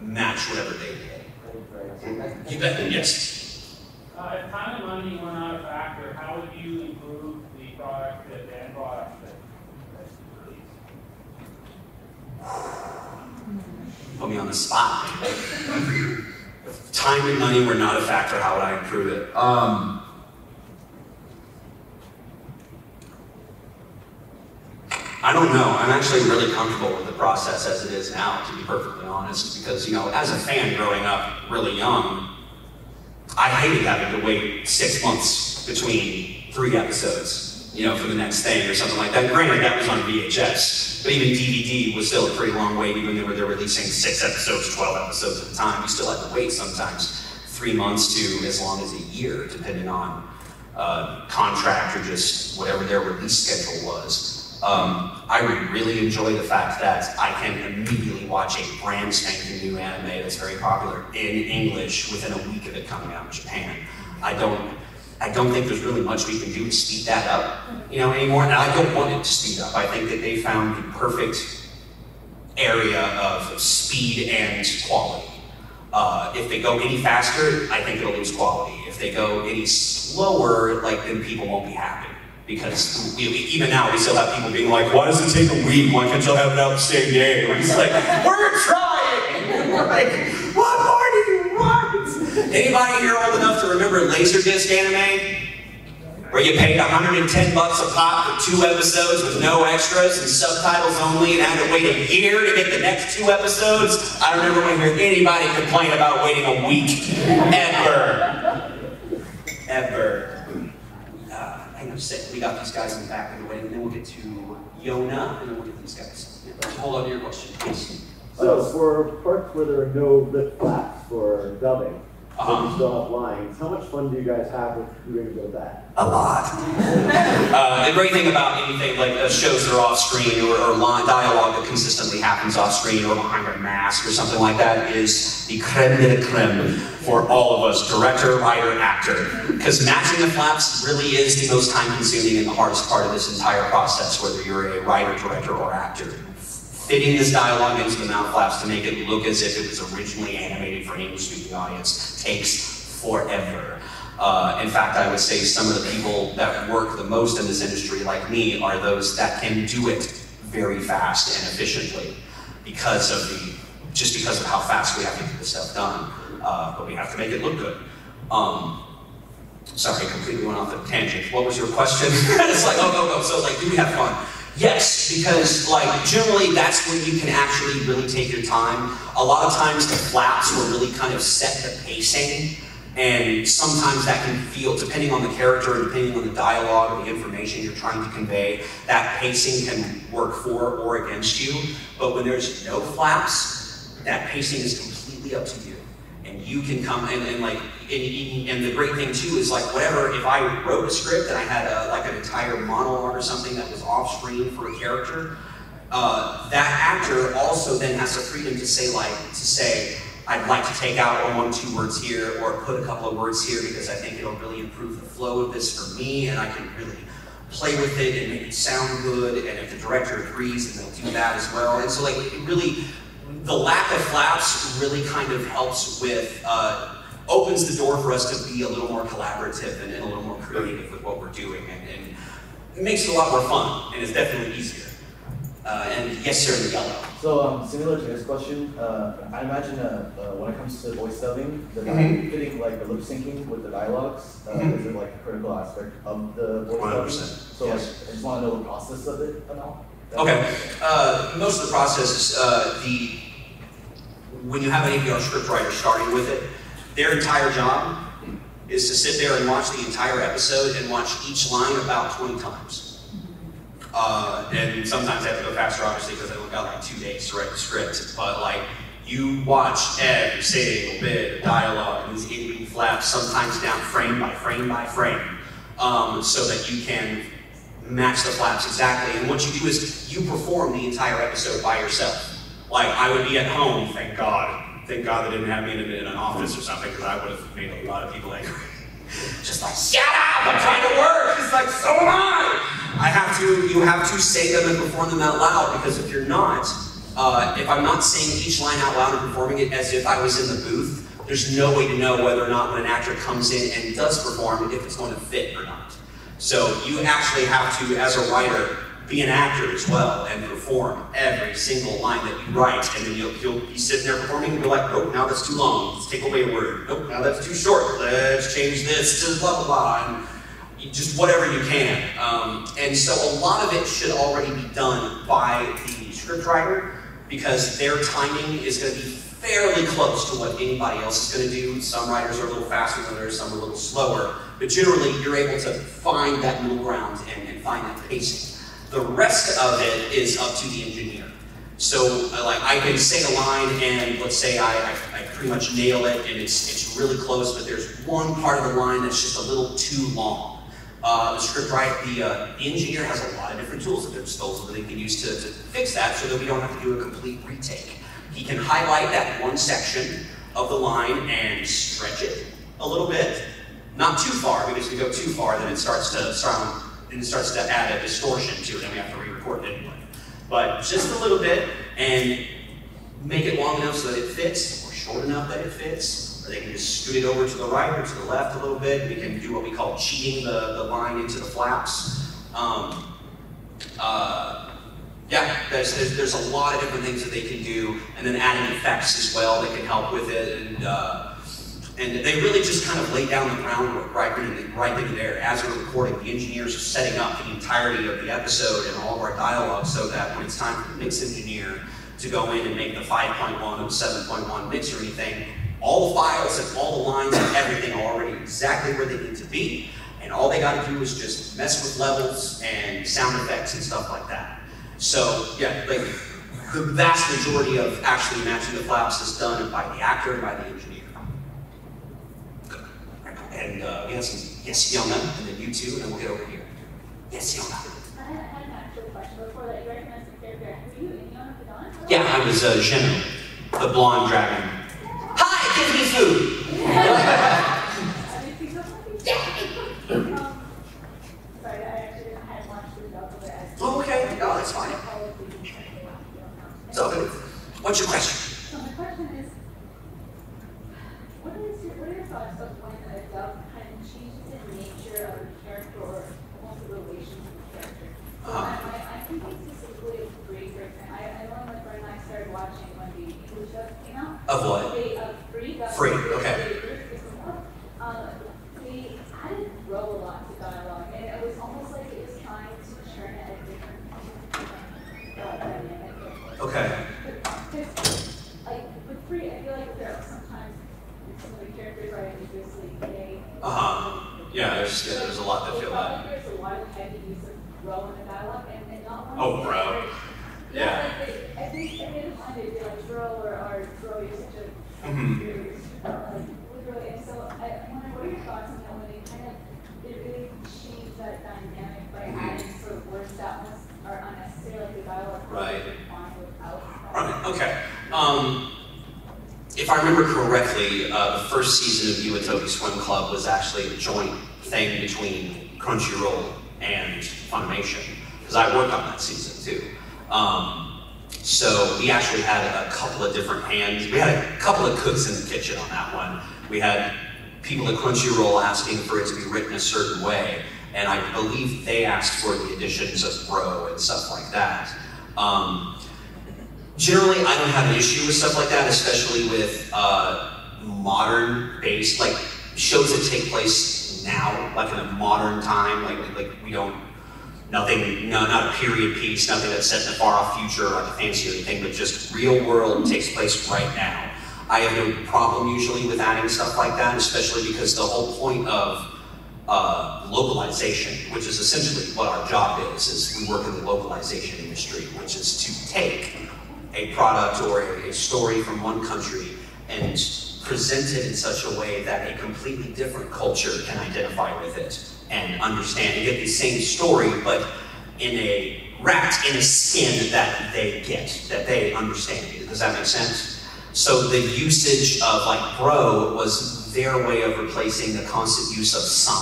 match whatever they did. You bet. Yes. Uh, if time and money were not a factor, how would you improve the product that and product that that's released? Put me on the spot. if time and money were not a factor, how would I improve it? Um, I don't know. I'm actually really comfortable with the process as it is now, to be perfectly honest, because, you know, as a fan growing up really young, I hated having to wait six months between three episodes, you know, for the next thing or something like that. Granted, that was on VHS, but even DVD was still a pretty long wait, even though they're releasing six episodes, 12 episodes at a time. You still had to wait sometimes three months to as long as a year, depending on uh, contract or just whatever their release schedule was. Um, I really enjoy the fact that I can immediately watch a brand spanking new anime that's very popular in English within a week of it coming out in Japan. I don't I don't think there's really much we can do to speed that up, you know, anymore. And I don't want it to speed up. I think that they found the perfect area of speed and quality. Uh, if they go any faster, I think it'll lose quality. If they go any slower, like then people won't be happy. Because even now we still have people being like, why does it take a week? Why can't y'all have it out the same day? And it's like, we're trying! *laughs* We're like, what more do you want? Anybody here old enough to remember Laserdisc anime? Where you paid 110 bucks a pop for two episodes with no extras and subtitles only and had to wait a year to get the next two episodes? I don't ever want to hear anybody complain about waiting a week. Ever. Ever. Hang on. We got these guys in the back of the way, and then we'll get to Yona, and then we'll get these guys. Yeah, Hold on to your question, please. So for parts where there are no lip flaps for dubbing, but Uh-huh. you still have lines, how much fun do you guys have with doing with that? A lot. *laughs* uh, the great thing about anything like uh, shows that are off screen or, or line, dialogue that consistently happens off screen or behind a mask or something like that is the creme de la creme for all of us, director, writer, actor. Because matching the flaps really is the most time consuming and the hardest part of this entire process, whether you're a writer, director, or actor. Fitting this dialogue into the mouth flaps to make it look as if it was originally animated for an English speaking audience takes forever. Uh, in fact, I would say some of the people that work the most in this industry, like me, are those that can do it very fast and efficiently because of the, just because of how fast we have to get this stuff done. Uh, but we have to make it look good. Um, sorry, I completely went off the tangent. What was your question? *laughs* it's like, oh, go, go. So, it's like, do we have fun? Yes, because like generally that's when you can actually really take your time. A lot of times the flaps will really kind of set the pacing, and sometimes that can feel, depending on the character and depending on the dialogue or the information you're trying to convey, that pacing can work for or against you. But when there's no flaps, that pacing is completely up to you you can come and, and like and, and the great thing too is like whatever if i wrote a script and i had a, like an entire monologue or something that was off screen for a character uh, that actor also then has the freedom to say like to say i'd like to take out one or two words here or put a couple of words here because i think it'll really improve the flow of this for me and i can really play with it and make it sound good and if the director agrees then they'll do that as well. And so like it really the lack of flaps really kind of helps with uh, opens the door for us to be a little more collaborative and, and a little more creative with what we're doing and, and it makes it a lot more fun and it's definitely easier uh, and yes sir in the yellow So um, similar to this question, uh, I imagine uh, uh, when it comes to voice dubbing, the Mhm. fitting like the lip syncing with the dialogues uh, Mhm. is it like a critical aspect of the voice 100%, dubbing? So like, yes. I just want to know the process of it and all. Okay. Uh, most of the process is uh, the when you have an ADR scriptwriter starting with it, their entire job is to sit there and watch the entire episode and watch each line about 20 times. Uh, and sometimes they have to go faster, obviously, because they only got like two days to write the script. But like, you watch every single bit of dialogue and these in flaps, sometimes down frame by frame by frame, um, so that you can match the flaps exactly. And what you do is you perform the entire episode by yourself. Like I would be at home, thank God. Thank God they didn't have me in, in an office or something, because I would have made a lot of people angry. *laughs* Just like, shut up, I'm trying to work. It's like, so am I. I have to, you have to say them and perform them out loud, because if you're not, uh, if I'm not saying each line out loud and performing it as if I was in the booth, there's no way to know whether or not when an actor comes in and does perform, if it's going to fit or not. So you actually have to, as a writer, be an actor as well and perform every single line that you write. And then you'll, you'll be sitting there performing and be like, nope, now that's too long. Let's take away a word. Nope, now that's too short. Let's change this to blah, blah, blah. And just whatever you can. Um, and so a lot of it should already be done by the scriptwriter because their timing is going to be fairly close to what anybody else is going to do. Some writers are a little faster than others, some are a little slower. But generally, you're able to find that middle ground and, and find that pacing. The rest of it is up to the engineer. So, uh, like, I can say a line, and let's say I, I, I pretty much nail it, and it's, it's really close, but there's one part of the line that's just a little too long. Uh, the script writer, the, uh, the engineer has a lot of different tools at their disposal that they can use to, to fix that so that we don't have to do a complete retake. He can highlight that one section of the line and stretch it a little bit, Not too far, because if you go too far, then it starts to sound, then it starts to add a distortion to it, and we have to re-record it anyway. But just a little bit, and make it long enough so that it fits, or short enough that it fits, or they can just scoot it over to the right or to the left a little bit. We can do what we call cheating the, the line into the flaps. Um, uh, yeah, there's, there's, there's a lot of different things that they can do, and then adding effects as well that can help with it. And, uh, and they really just kind of laid down the groundwork right then, right then and there. As we're recording, the engineers are setting up the entirety of the episode and all of our dialogue so that when it's time for the mix engineer to go in and make the 5.1 or 7.1 mix or anything, all the files and all the lines and everything are already exactly where they need to be. And all they got to do is just mess with levels and sound effects and stuff like that. So yeah, like the vast majority of actually matching the flaps is done by the actor by the engineer. And uh, we have some yes, Yona, and then you two, and then we'll get over here. Yes, Yona. I had, I had an actual question before that. You recognized the character. Were you Indiana Kadon? Yeah, I was uh, Zeno, the blonde dragon. Hi, give me food. I think so. Sorry, I actually didn't, I watched the dub of Oh, okay. No, that's fine. Probably- It's all good. What's your question? So my question is, what is your, what are your thoughts of when a dub kind of changes the nature of a character or almost the relations of the character? So Uh-huh. I, I, I think it's specifically of Free, for example. I, I know my friend and I started watching when the English dub came out. Of what? They, uh, Free. that was Free, the- okay. the first dub. Um, they added row a lot to dialogue, and it was almost like it was trying to churn it a different, uh, dynamic. Okay. Because, like, with free, I feel like there are sometimes some of the characters are ambiguously gay. Uh huh. Yeah, there's there's a lot that It feel that. like there's a lot of heavy use of bro in the dialogue, and, and not one. Oh, bro. Yeah, Yeah. like, they, I think, I didn't mind it, they're like, bro, or, or bro, you're such a. You're- you're, like, literally, and so I, I wonder, what are your thoughts on that, when they kind of, they really changed that dynamic by adding sort of words that was, are unnecessary, the dialogue. Right. Fine without. that. Right. Okay. Um, if I remember correctly, uh, the first season of Iwatobi Swim Club was actually a joint thing between Crunchyroll and Funimation because I worked on that season too. Um, so we actually had a couple of different hands. We had a couple of cooks in the kitchen on that one. We had people at Crunchyroll asking for it to be written a certain way, and I believe they asked for the additions of bro and stuff like that. Um, generally, I don't have an issue with stuff like that, especially with uh, modern-based like shows that take place now, like in a modern time. Like like we don't nothing, no, not a period piece, nothing that's set in a far off future, like a fancy or anything, but just real world takes place right now. I have no problem usually with adding stuff like that, especially because the whole point of uh, localization, which is essentially what our job is, is we work in the localization industry, which is to take a product or a, a story from one country and present it in such a way that a completely different culture can identify with it and understand and get the same story, but in a wrapped in a skin that they get, that they understand. Does that make sense? So the usage of like bro was their way of replacing the constant use of san,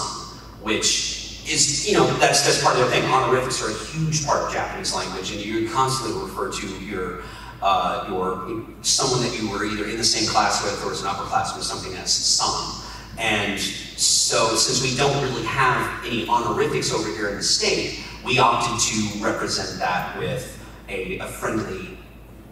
which is, you know, that's that's part of the thing. Honorifics are a huge part of Japanese language, and you constantly refer to your uh, your someone that you were either in the same class with or was an upperclassman with something as san. And so, since we don't really have any honorifics over here in the state, we opted to represent that with a, a friendly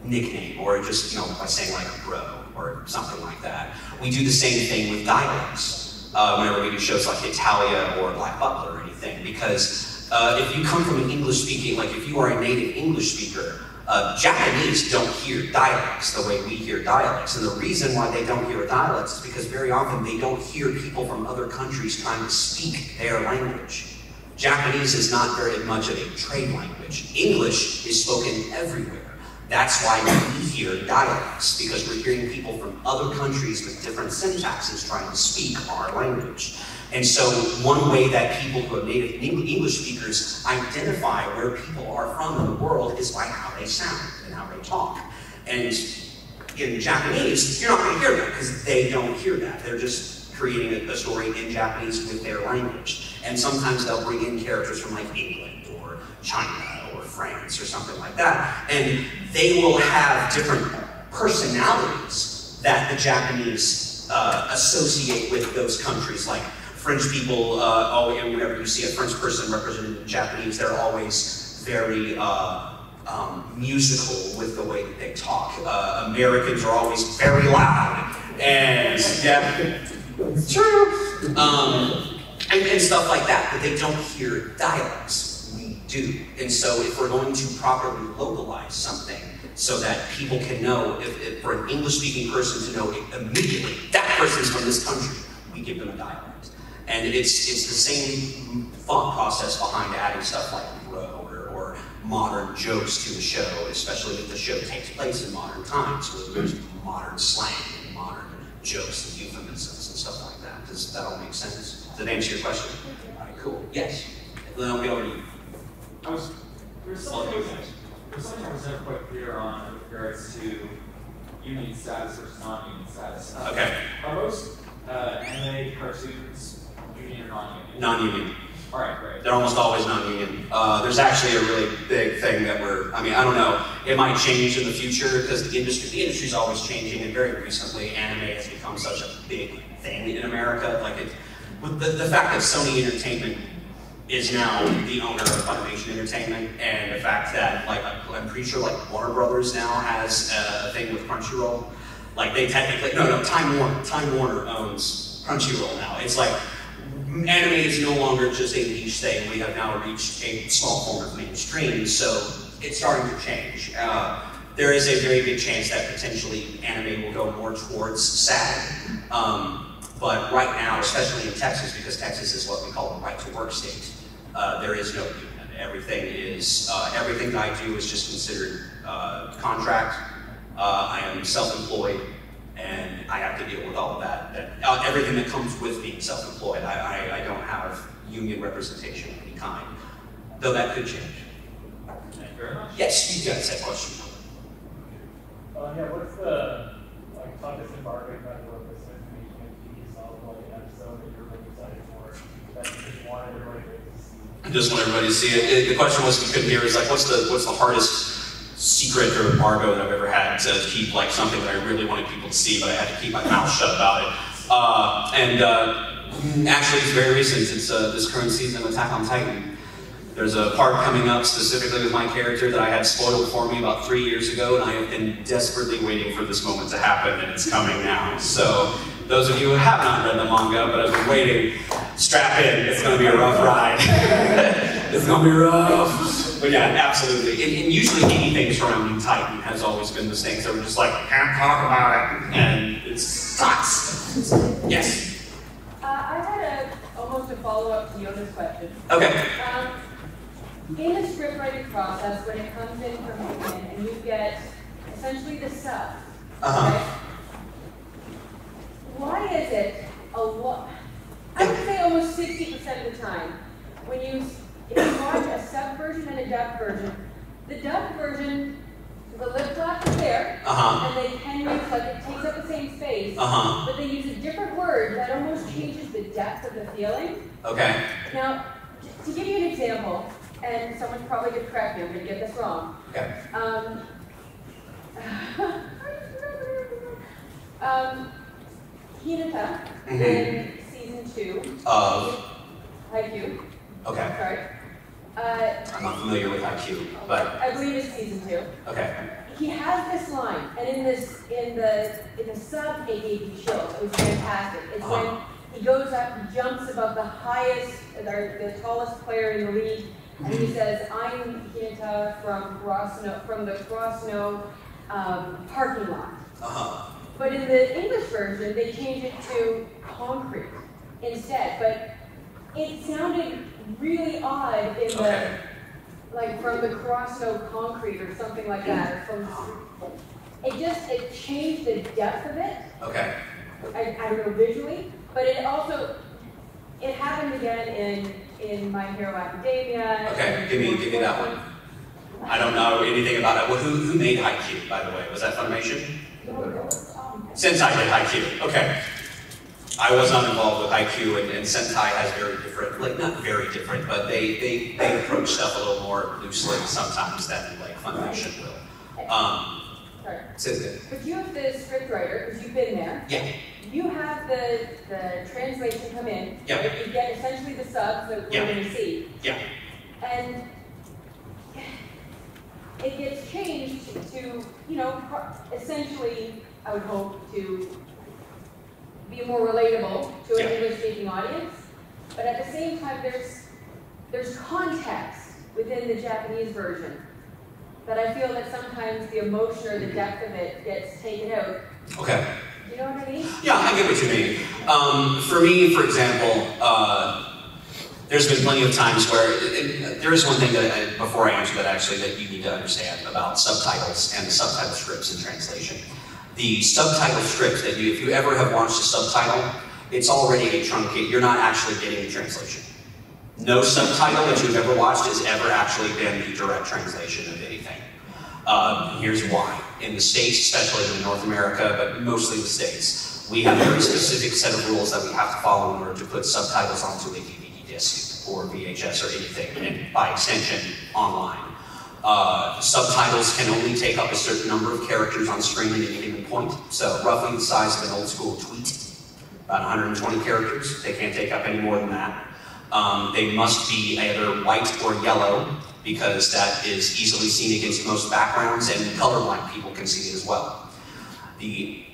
nickname, or just, you know, by saying like bro, or something like that. We do the same thing with dialects, uh, whenever we do shows like Hetalia or Black Butler or anything, because uh, if you come from an English speaking, like if you are a native English speaker, uh, Japanese don't hear dialects the way we hear dialects. And the reason why they don't hear dialects is because very often they don't hear people from other countries trying to speak their language. Japanese is not very much of a trade language. English is spoken everywhere. That's why we hear dialects, because we're hearing people from other countries with different syntaxes trying to speak our language. And so, one way that people who are native English speakers identify where people are from in the world is by how they sound and how they talk. And in Japanese, you're not going to hear that because they don't hear that. They're just creating a, a story in Japanese with their language. And sometimes they'll bring in characters from like England or China France or something like that. And they will have different personalities that the Japanese uh, associate with those countries. Like French people, uh, and whenever you see a French person represented in Japanese, they're always very uh, um, musical with the way that they talk. Uh, Americans are always very loud. And, yeah, true. Um, and, and stuff like that, but they don't hear dialects. Do. And so if we're going to properly localize something so that people can know, if, if for an English-speaking person to know immediately, that person's from this country, we give them a dialect. And it's, it's the same thought process behind adding stuff like bro or, or modern jokes to the show, especially if the show takes place in modern times, where there's modern slang and modern jokes and euphemisms and stuff like that. Does that all make sense? Does that answer your question? All right, cool. Yes. Then I'll be over to you. I was, there's something, there's something I was never quite clear on with regards to union status versus non-union status. Uh, Okay. Are most, uh, anime cartoons union or non-union? Non-union. All right, great. They're almost always non-union. Uh, there's actually a really big thing that we're, I mean, I don't know, it might change in the future because the industry, the industry's always changing and very recently anime has become such a big thing in America. Like it, with the, the fact that Sony Entertainment is now the owner of Funimation Entertainment and the fact that like I'm pretty sure like Warner Brothers now has a thing with Crunchyroll. Like they technically, no, no, Time Warner, Time Warner owns Crunchyroll now. It's like anime is no longer just a niche thing. We have now reached a small form of mainstream, so it's starting to change. Uh, there is a very big chance that potentially anime will go more towards SAG. Um, but right now, especially in Texas, because Texas is what we call a right to work state, uh, there is no union. Everything is uh, everything that I do is just considered uh, contract. Uh, I am self-employed, and I have to deal with all of that. that uh, everything that comes with being self-employed. I, I, I don't have union representation of any kind, though that could change. Thank you very much. Yes, you guys had a question. Uh, yeah, what's the, like, toughest embargoing kind of work with information and TV solid like an episode that you're really excited for, that you just want everybody to see? I just want everybody to see it. it. The question was, you couldn't hear, is like, what's the what's the hardest secret or embargo that I've ever had to keep like something that I really wanted people to see, but I had to keep my mouth shut about it. Uh, and uh, actually, it's very recent. It's uh, this current season of Attack on Titan. There's a part coming up specifically with my character that I had spoiled for me about three years ago, and I have been desperately waiting for this moment to happen, and it's coming now. So, those of you who have not read the manga but have been waiting, strap in. It's going to be a rough ride. *laughs* it's going to be rough. But yeah, absolutely. And, and usually anything surrounding Titan has always been those things So we're just like, can't talk about it, and it sucks. Yes. Uh, I had a, almost a follow-up to Yona's question. Okay. Um, in the script writing process, when it comes in from Union and you get essentially the sub, Uh-huh. right? Why is it a lot? I would say almost sixty percent of the time, when you if you watch a sub version and a dub version, the dub version, the lip flap is there, Uh-huh. and they can use like it takes up the same space, Uh-huh. but they use a different word that almost changes the depth of the feeling. Okay. Now, to give you an example, and someone's probably gonna correct me, I'm gonna get this wrong. Okay. Um, *laughs* um, Hinata Mhm. in season two. Of? Haikyuu. Okay. Sorry. Uh, I'm not familiar with Haikyuu, but I believe it's season two. okay. He has this line, and in this, in the, in the sub, me chills. It was fantastic. It's when Uh-huh. he goes up, he jumps above the highest, the, the tallest player in the league, and he says, "I'm Hinata from Karasuno, from the Karasuno um, parking lot." Uh-huh. But in the English version, they changed it to concrete instead. But it sounded really odd in the, Okay. like from the Karasuno concrete or something like that, or from. It just it changed the depth of it. Okay. I, I don't know visually, but it also it happened again in in My Hero Academia. Okay, give me give me that one. I don't know anything about it. Well, who, who made Haikyuu, by the way? Was that Funimation? Sentai did Haikyuu. Okay. I was not involved with Haikyuu, and, and Sentai has very different, like not very different, but they, they, they approach stuff a little more loosely sometimes than like Funimation will. Um, Sorry. But you have the script writer, because you've been there. yeah, You have the, the translation come in. Yeah. You get essentially the subs that Yeah. we're gonna see. yeah, And it gets changed to, you know, essentially, I would hope, to be more relatable to an Yeah. English-speaking audience. But at the same time, there's, there's context within the Japanese version that I feel that sometimes the emotion or the depth of it gets taken out. okay. You know what I mean? Yeah, I get what you mean. Um, for me, for example, uh, there's been plenty of times where and there is one thing that I, before I answer that actually that you need to understand about subtitles and the subtitle scripts and translation. The subtitle scripts that you, if you ever have watched a subtitle, it's already a truncated. You're not actually getting the translation. No subtitle that you've ever watched has ever actually been the direct translation of anything. Uh, here's why. In the States, especially in North America, but mostly the States, we have a very specific set of rules that we have to follow in order to put subtitles onto a DVD disc or VHS or anything, and by extension, online. Uh, subtitles can only take up a certain number of characters on screen at any given point, so roughly the size of an old school tweet, about 120 characters. They can't take up any more than that. Um, they must be either white or yellow because that is easily seen against most backgrounds, and colorblind people can see it as well. The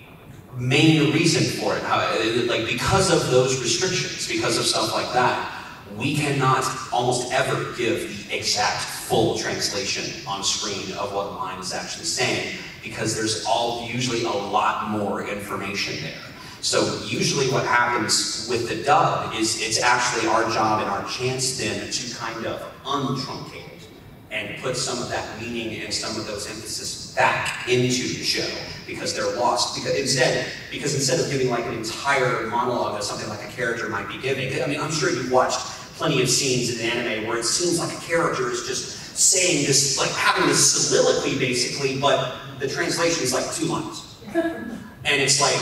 main reason for it, how, like because of those restrictions, because of stuff like that, we cannot almost ever give the exact full translation on screen of what a line is actually saying because there's all usually a lot more information there. So usually what happens with the dub is it's actually our job and our chance then to kind of untruncate and put some of that meaning and some of those emphasis back into the show because they're lost. Because instead, because instead of giving like an entire monologue of something like a character might be giving, I mean, I'm sure you've watched plenty of scenes in anime where it seems like a character is just saying this, like having this soliloquy basically, but the translation is like two lines. *laughs* And it's like,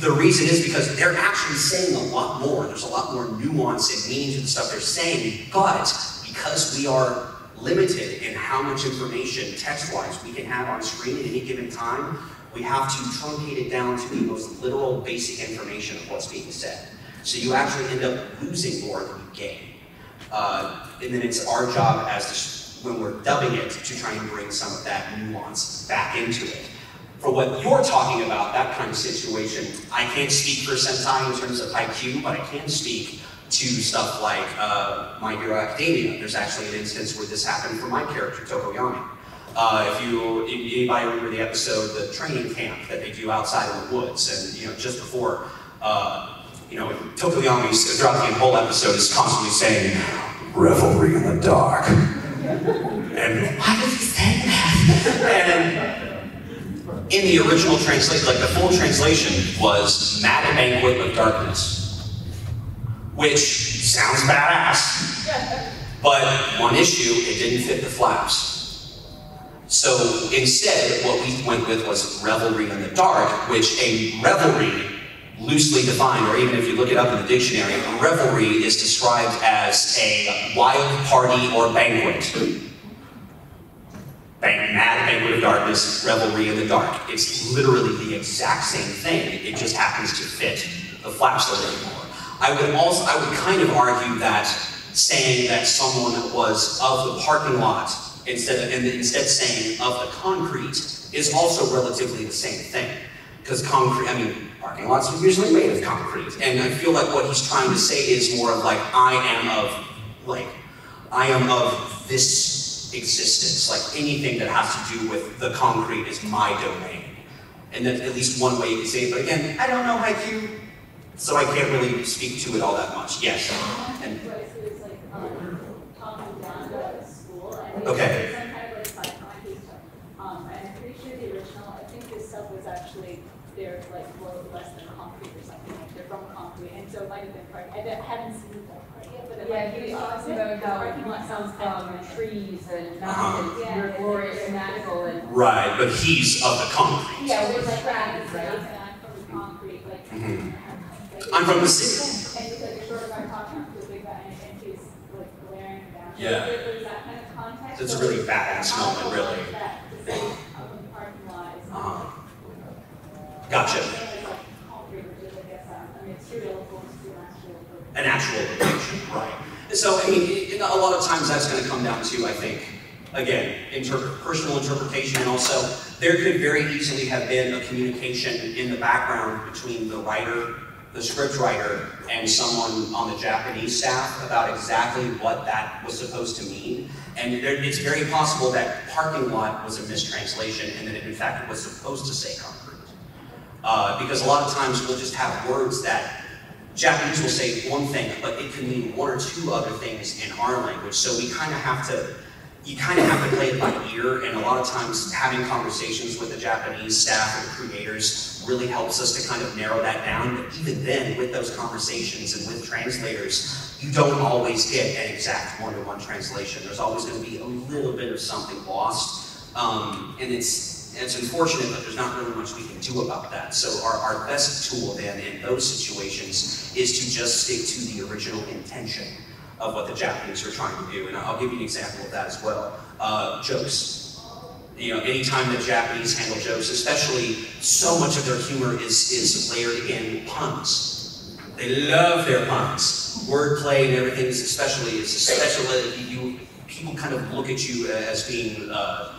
the reason is because they're actually saying a lot more. There's a lot more nuance and meaning to the stuff they're saying, but because we are limited in how much information text-wise we can have on screen at any given time, we have to truncate it down to the most literal basic information of what's being said. So you actually end up losing more than you gain. Uh, and then it's our job as when we're dubbing it to try and bring some of that nuance back into it. For what you're talking about, that kind of situation, I can't speak for Sentai in terms of Haikyuu, but I can speak to stuff like uh, My Hero Academia. There's actually an instance where this happened for my character, Tokoyami. Uh, if you, anybody remember the episode, the training camp that they do outside in the woods, and you know, just before, uh, you know, Tokoyami throughout the whole episode is constantly saying, "Revelry in the dark," and why does he say that? And in the original translation, like the full translation was "Mad Banquet of Darkness," which sounds badass, but one issue, it didn't fit the flaps. So instead, what we went with was revelry in the dark, which a revelry, loosely defined, or even if you look it up in the dictionary, revelry is described as a wild party or banquet. Bang, mad banquet of darkness, revelry in the dark. It's literally the exact same thing. It just happens to fit the flaps a little more. I would also, I would kind of argue that saying that someone was of the parking lot instead of, instead saying of the concrete is also relatively the same thing. Because concrete, I mean, parking lots are usually made of concrete. And I feel like what he's trying to say is more of like, I am of, like, I am of this existence. Like anything that has to do with the concrete is my domain. And that's at least one way you can say it. But again, I don't know Haikyuu, so I can't really speak to it all that much. Yes. And Right, so it's like, um, talking down to school, and it's Okay. some kind of like psychology stuff. Um, and I'm pretty sure the original, I think this stuff was actually, they're like, well, less than concrete or something, like they're from concrete, and so it might have been part, I don't- haven't seen that part yet, but it Yeah, might he be was talking awesome. about The how parking lot it sounds comes from trees and Uh-huh. mountains, Yeah, you're glorious and magical and. Right, but he's of the concrete. Yeah, we're It's like like, that, it's right? like, from the concrete, like. Mhm. like, I'm from the city. And because you're short guy talking to the big guy and, and he's like glaring down. Yeah. There- There's that kind of context. It's a really badass moment, really. That to say out the parking lot is. Uh-huh. Gotcha. It's like concrete, which is, I guess, um, a material opposed to an actual. An actual location, right. So, I mean, a lot of times that's gonna come down to, I think, again, personal interpretation, and also, there could very easily have been a communication in the background between the writer, the script writer, and someone on the Japanese staff about exactly what that was supposed to mean. And there, it's very possible that parking lot was a mistranslation, and that it, in fact, it was supposed to say concrete. Uh, because a lot of times we'll just have words that Japanese will say one thing, but it can mean one or two other things in our language. So we kind of have to, you kind of have to play it by ear. And a lot of times having conversations with the Japanese staff and creators really helps us to kind of narrow that down. But even then, with those conversations and with translators, you don't always get an exact one-to-one translation. There's always going to be a little bit of something lost. Um, and it's it's unfortunate, but there's not really much we can do about that. So our, our best tool then in those situations is to just stick to the original intention of what the Japanese are trying to do. And I'll give you an example of that as well. Uh, jokes. You know, anytime the Japanese handle jokes, especially so much of their humor is, is layered in puns. They love their puns. Wordplay and everything is especially, is especially, you, people kind of look at you as being, uh,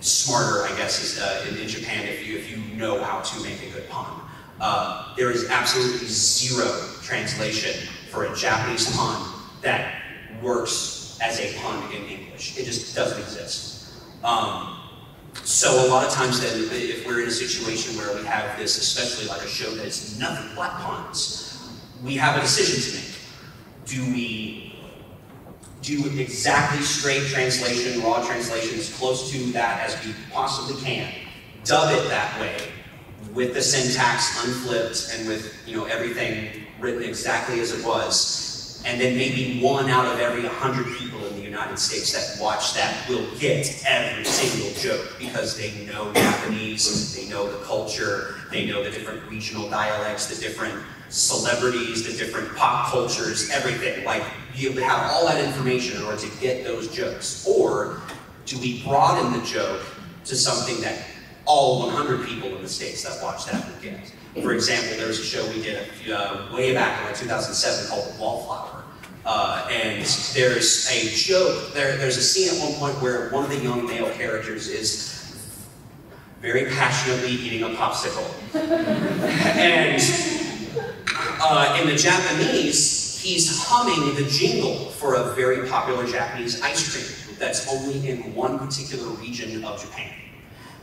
smarter, I guess, is uh, in, in Japan if you if you know how to make a good pun. Uh, there is absolutely zero translation for a Japanese pun that works as a pun in English. It just doesn't exist. Um, so a lot of times then, if we're in a situation where we have this, especially like a show that is nothing but puns, we have a decision to make. Do we do exactly straight translation, raw translation, as close to that as we possibly can. Dub it that way, with the syntax unflipped and with you know everything written exactly as it was. And then maybe one out of every 100 people in the United States that watch that will get every single joke because they know Japanese, they know the culture, they know the different regional dialects, the different celebrities, the different pop cultures, everything. Like, you have all that information in order to get those jokes. Or do we broaden the joke to something that all 100 people in the States that watch that get? For example, there was a show we did uh, way back in like 2007 called The Wallflower. Uh, and there's a joke, there, there's a scene at one point where one of the young male characters is very passionately eating a popsicle. *laughs* and uh, in the Japanese, he's humming the jingle for a very popular Japanese ice cream that's only in one particular region of Japan.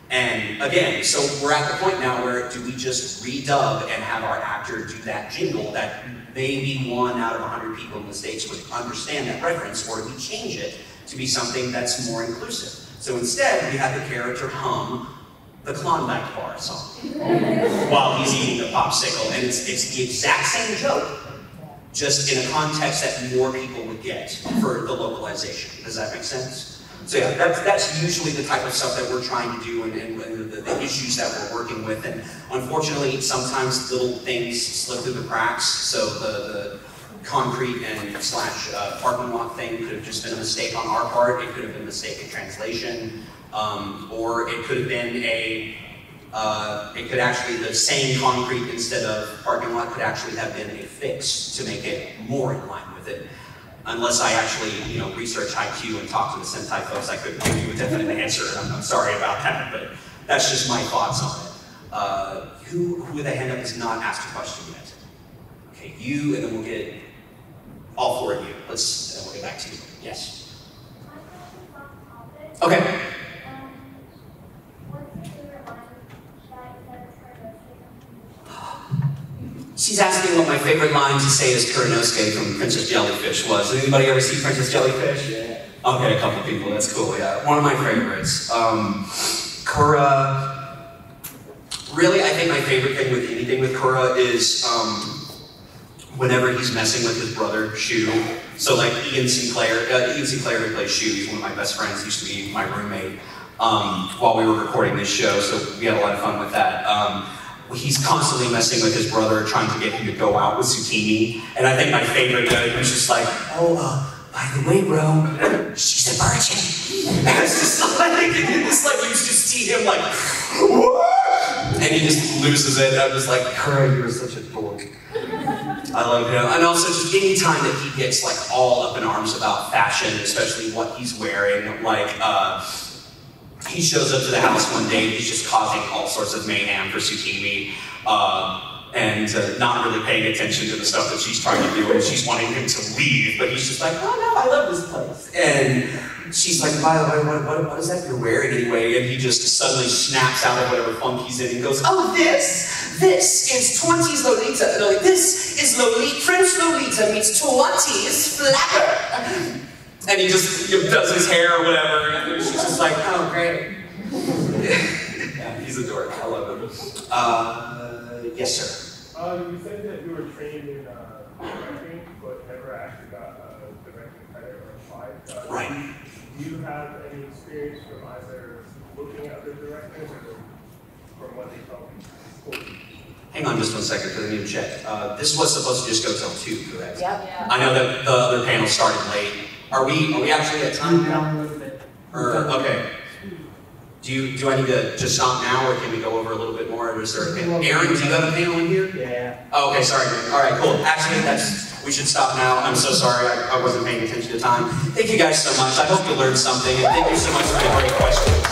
And again, so we're at the point now where do we just redub and have our actor do that jingle that maybe one out of 100 people in the States would understand that reference, or do we change it to be something that's more inclusive? So instead, we have the character hum the Klondike bar song *laughs* while he's eating the popsicle, and it's, it's the exact same joke, just in a context that more people would get for the localization. Does that make sense? So yeah, that's, that's usually the type of stuff that we're trying to do and, and, and the, the issues that we're working with. And unfortunately, sometimes little things slip through the cracks. So the, the concrete and slash uh, parking lot thing could have just been a mistake on our part. It could have been a mistake in translation. Um, or it could have been a, uh, it could actually, the same concrete instead of parking lot could actually have been a fix to make it more in line with it. Unless I actually, you know, research Haikyuu and talk to the Sentai folks, I couldn't give you a definite answer. I'm, I'm sorry about that, but that's just my thoughts on it. Uh, who, who with a hand up has not asked a question yet? Okay, you, and then we'll get all four of you. Let's, and we'll get back to you. Yes. Okay. She's asking what my favorite line to say as Kuranosuke from Princess Jellyfish was. Did anybody ever see Princess Jellyfish? Yeah. Okay, a couple people. That's cool. Yeah, one of my favorites. Um, Kura. Really, I think my favorite thing with anything with Kura is um, whenever he's messing with his brother Shu. So like Ian Sinclair, uh, Ian Sinclair who plays Shu, he's one of my best friends. Used to be my roommate um, while we were recording this show. So we had a lot of fun with that. Um, he's constantly messing with his brother, trying to get him to go out with Zucchini. And I think my favorite note was just like, oh, uh, by the way, bro, she's a virgin. And *laughs* it's just like, it's like you just see him like, and he just loses it. And I'm just like, Kura, you're such a dork. I love him. And also just any time that he gets like all up in arms about fashion, especially what he's wearing, like uh, he shows up to the house one day and he's just causing all sorts of mayhem for Tsukimi. Uh, and uh, not really paying attention to the stuff that she's trying to do, and she's wanting him to leave, but he's just like, oh no, I love this place. And she's like, by the way, what, is that you're wearing anyway? And he just suddenly snaps out of whatever funk he's in and goes, oh, this, this is 20s Lolita. No, this is Lolita, French Lolita meets 20s Flapper. And he just you know, does his hair or whatever, and she's just like, oh, great. yeah, he's a dork. I love him. Uh, yes, sir. Uh, you said that you were trained in uh, directing, but never actually got a directing credit or applied. Uh, Right. Do you have any experience from either looking at the directors or from what they told you? Hang on just one second, because I need to check. Uh, this was supposed to just go till two, correct? Yep. Yeah. I know that the other panel started late. Are we, are we actually at time now? Or, okay. Do you, do I need to just stop now, or can we go over a little bit more, or is there a? Aaron, do you have a panel in here? Yeah. Oh, okay, sorry. All right, cool. Actually, that's, we should stop now. I'm so sorry, I, I wasn't paying attention to time. Thank you guys so much. I hope you learned something, and thank you so much for the great questions.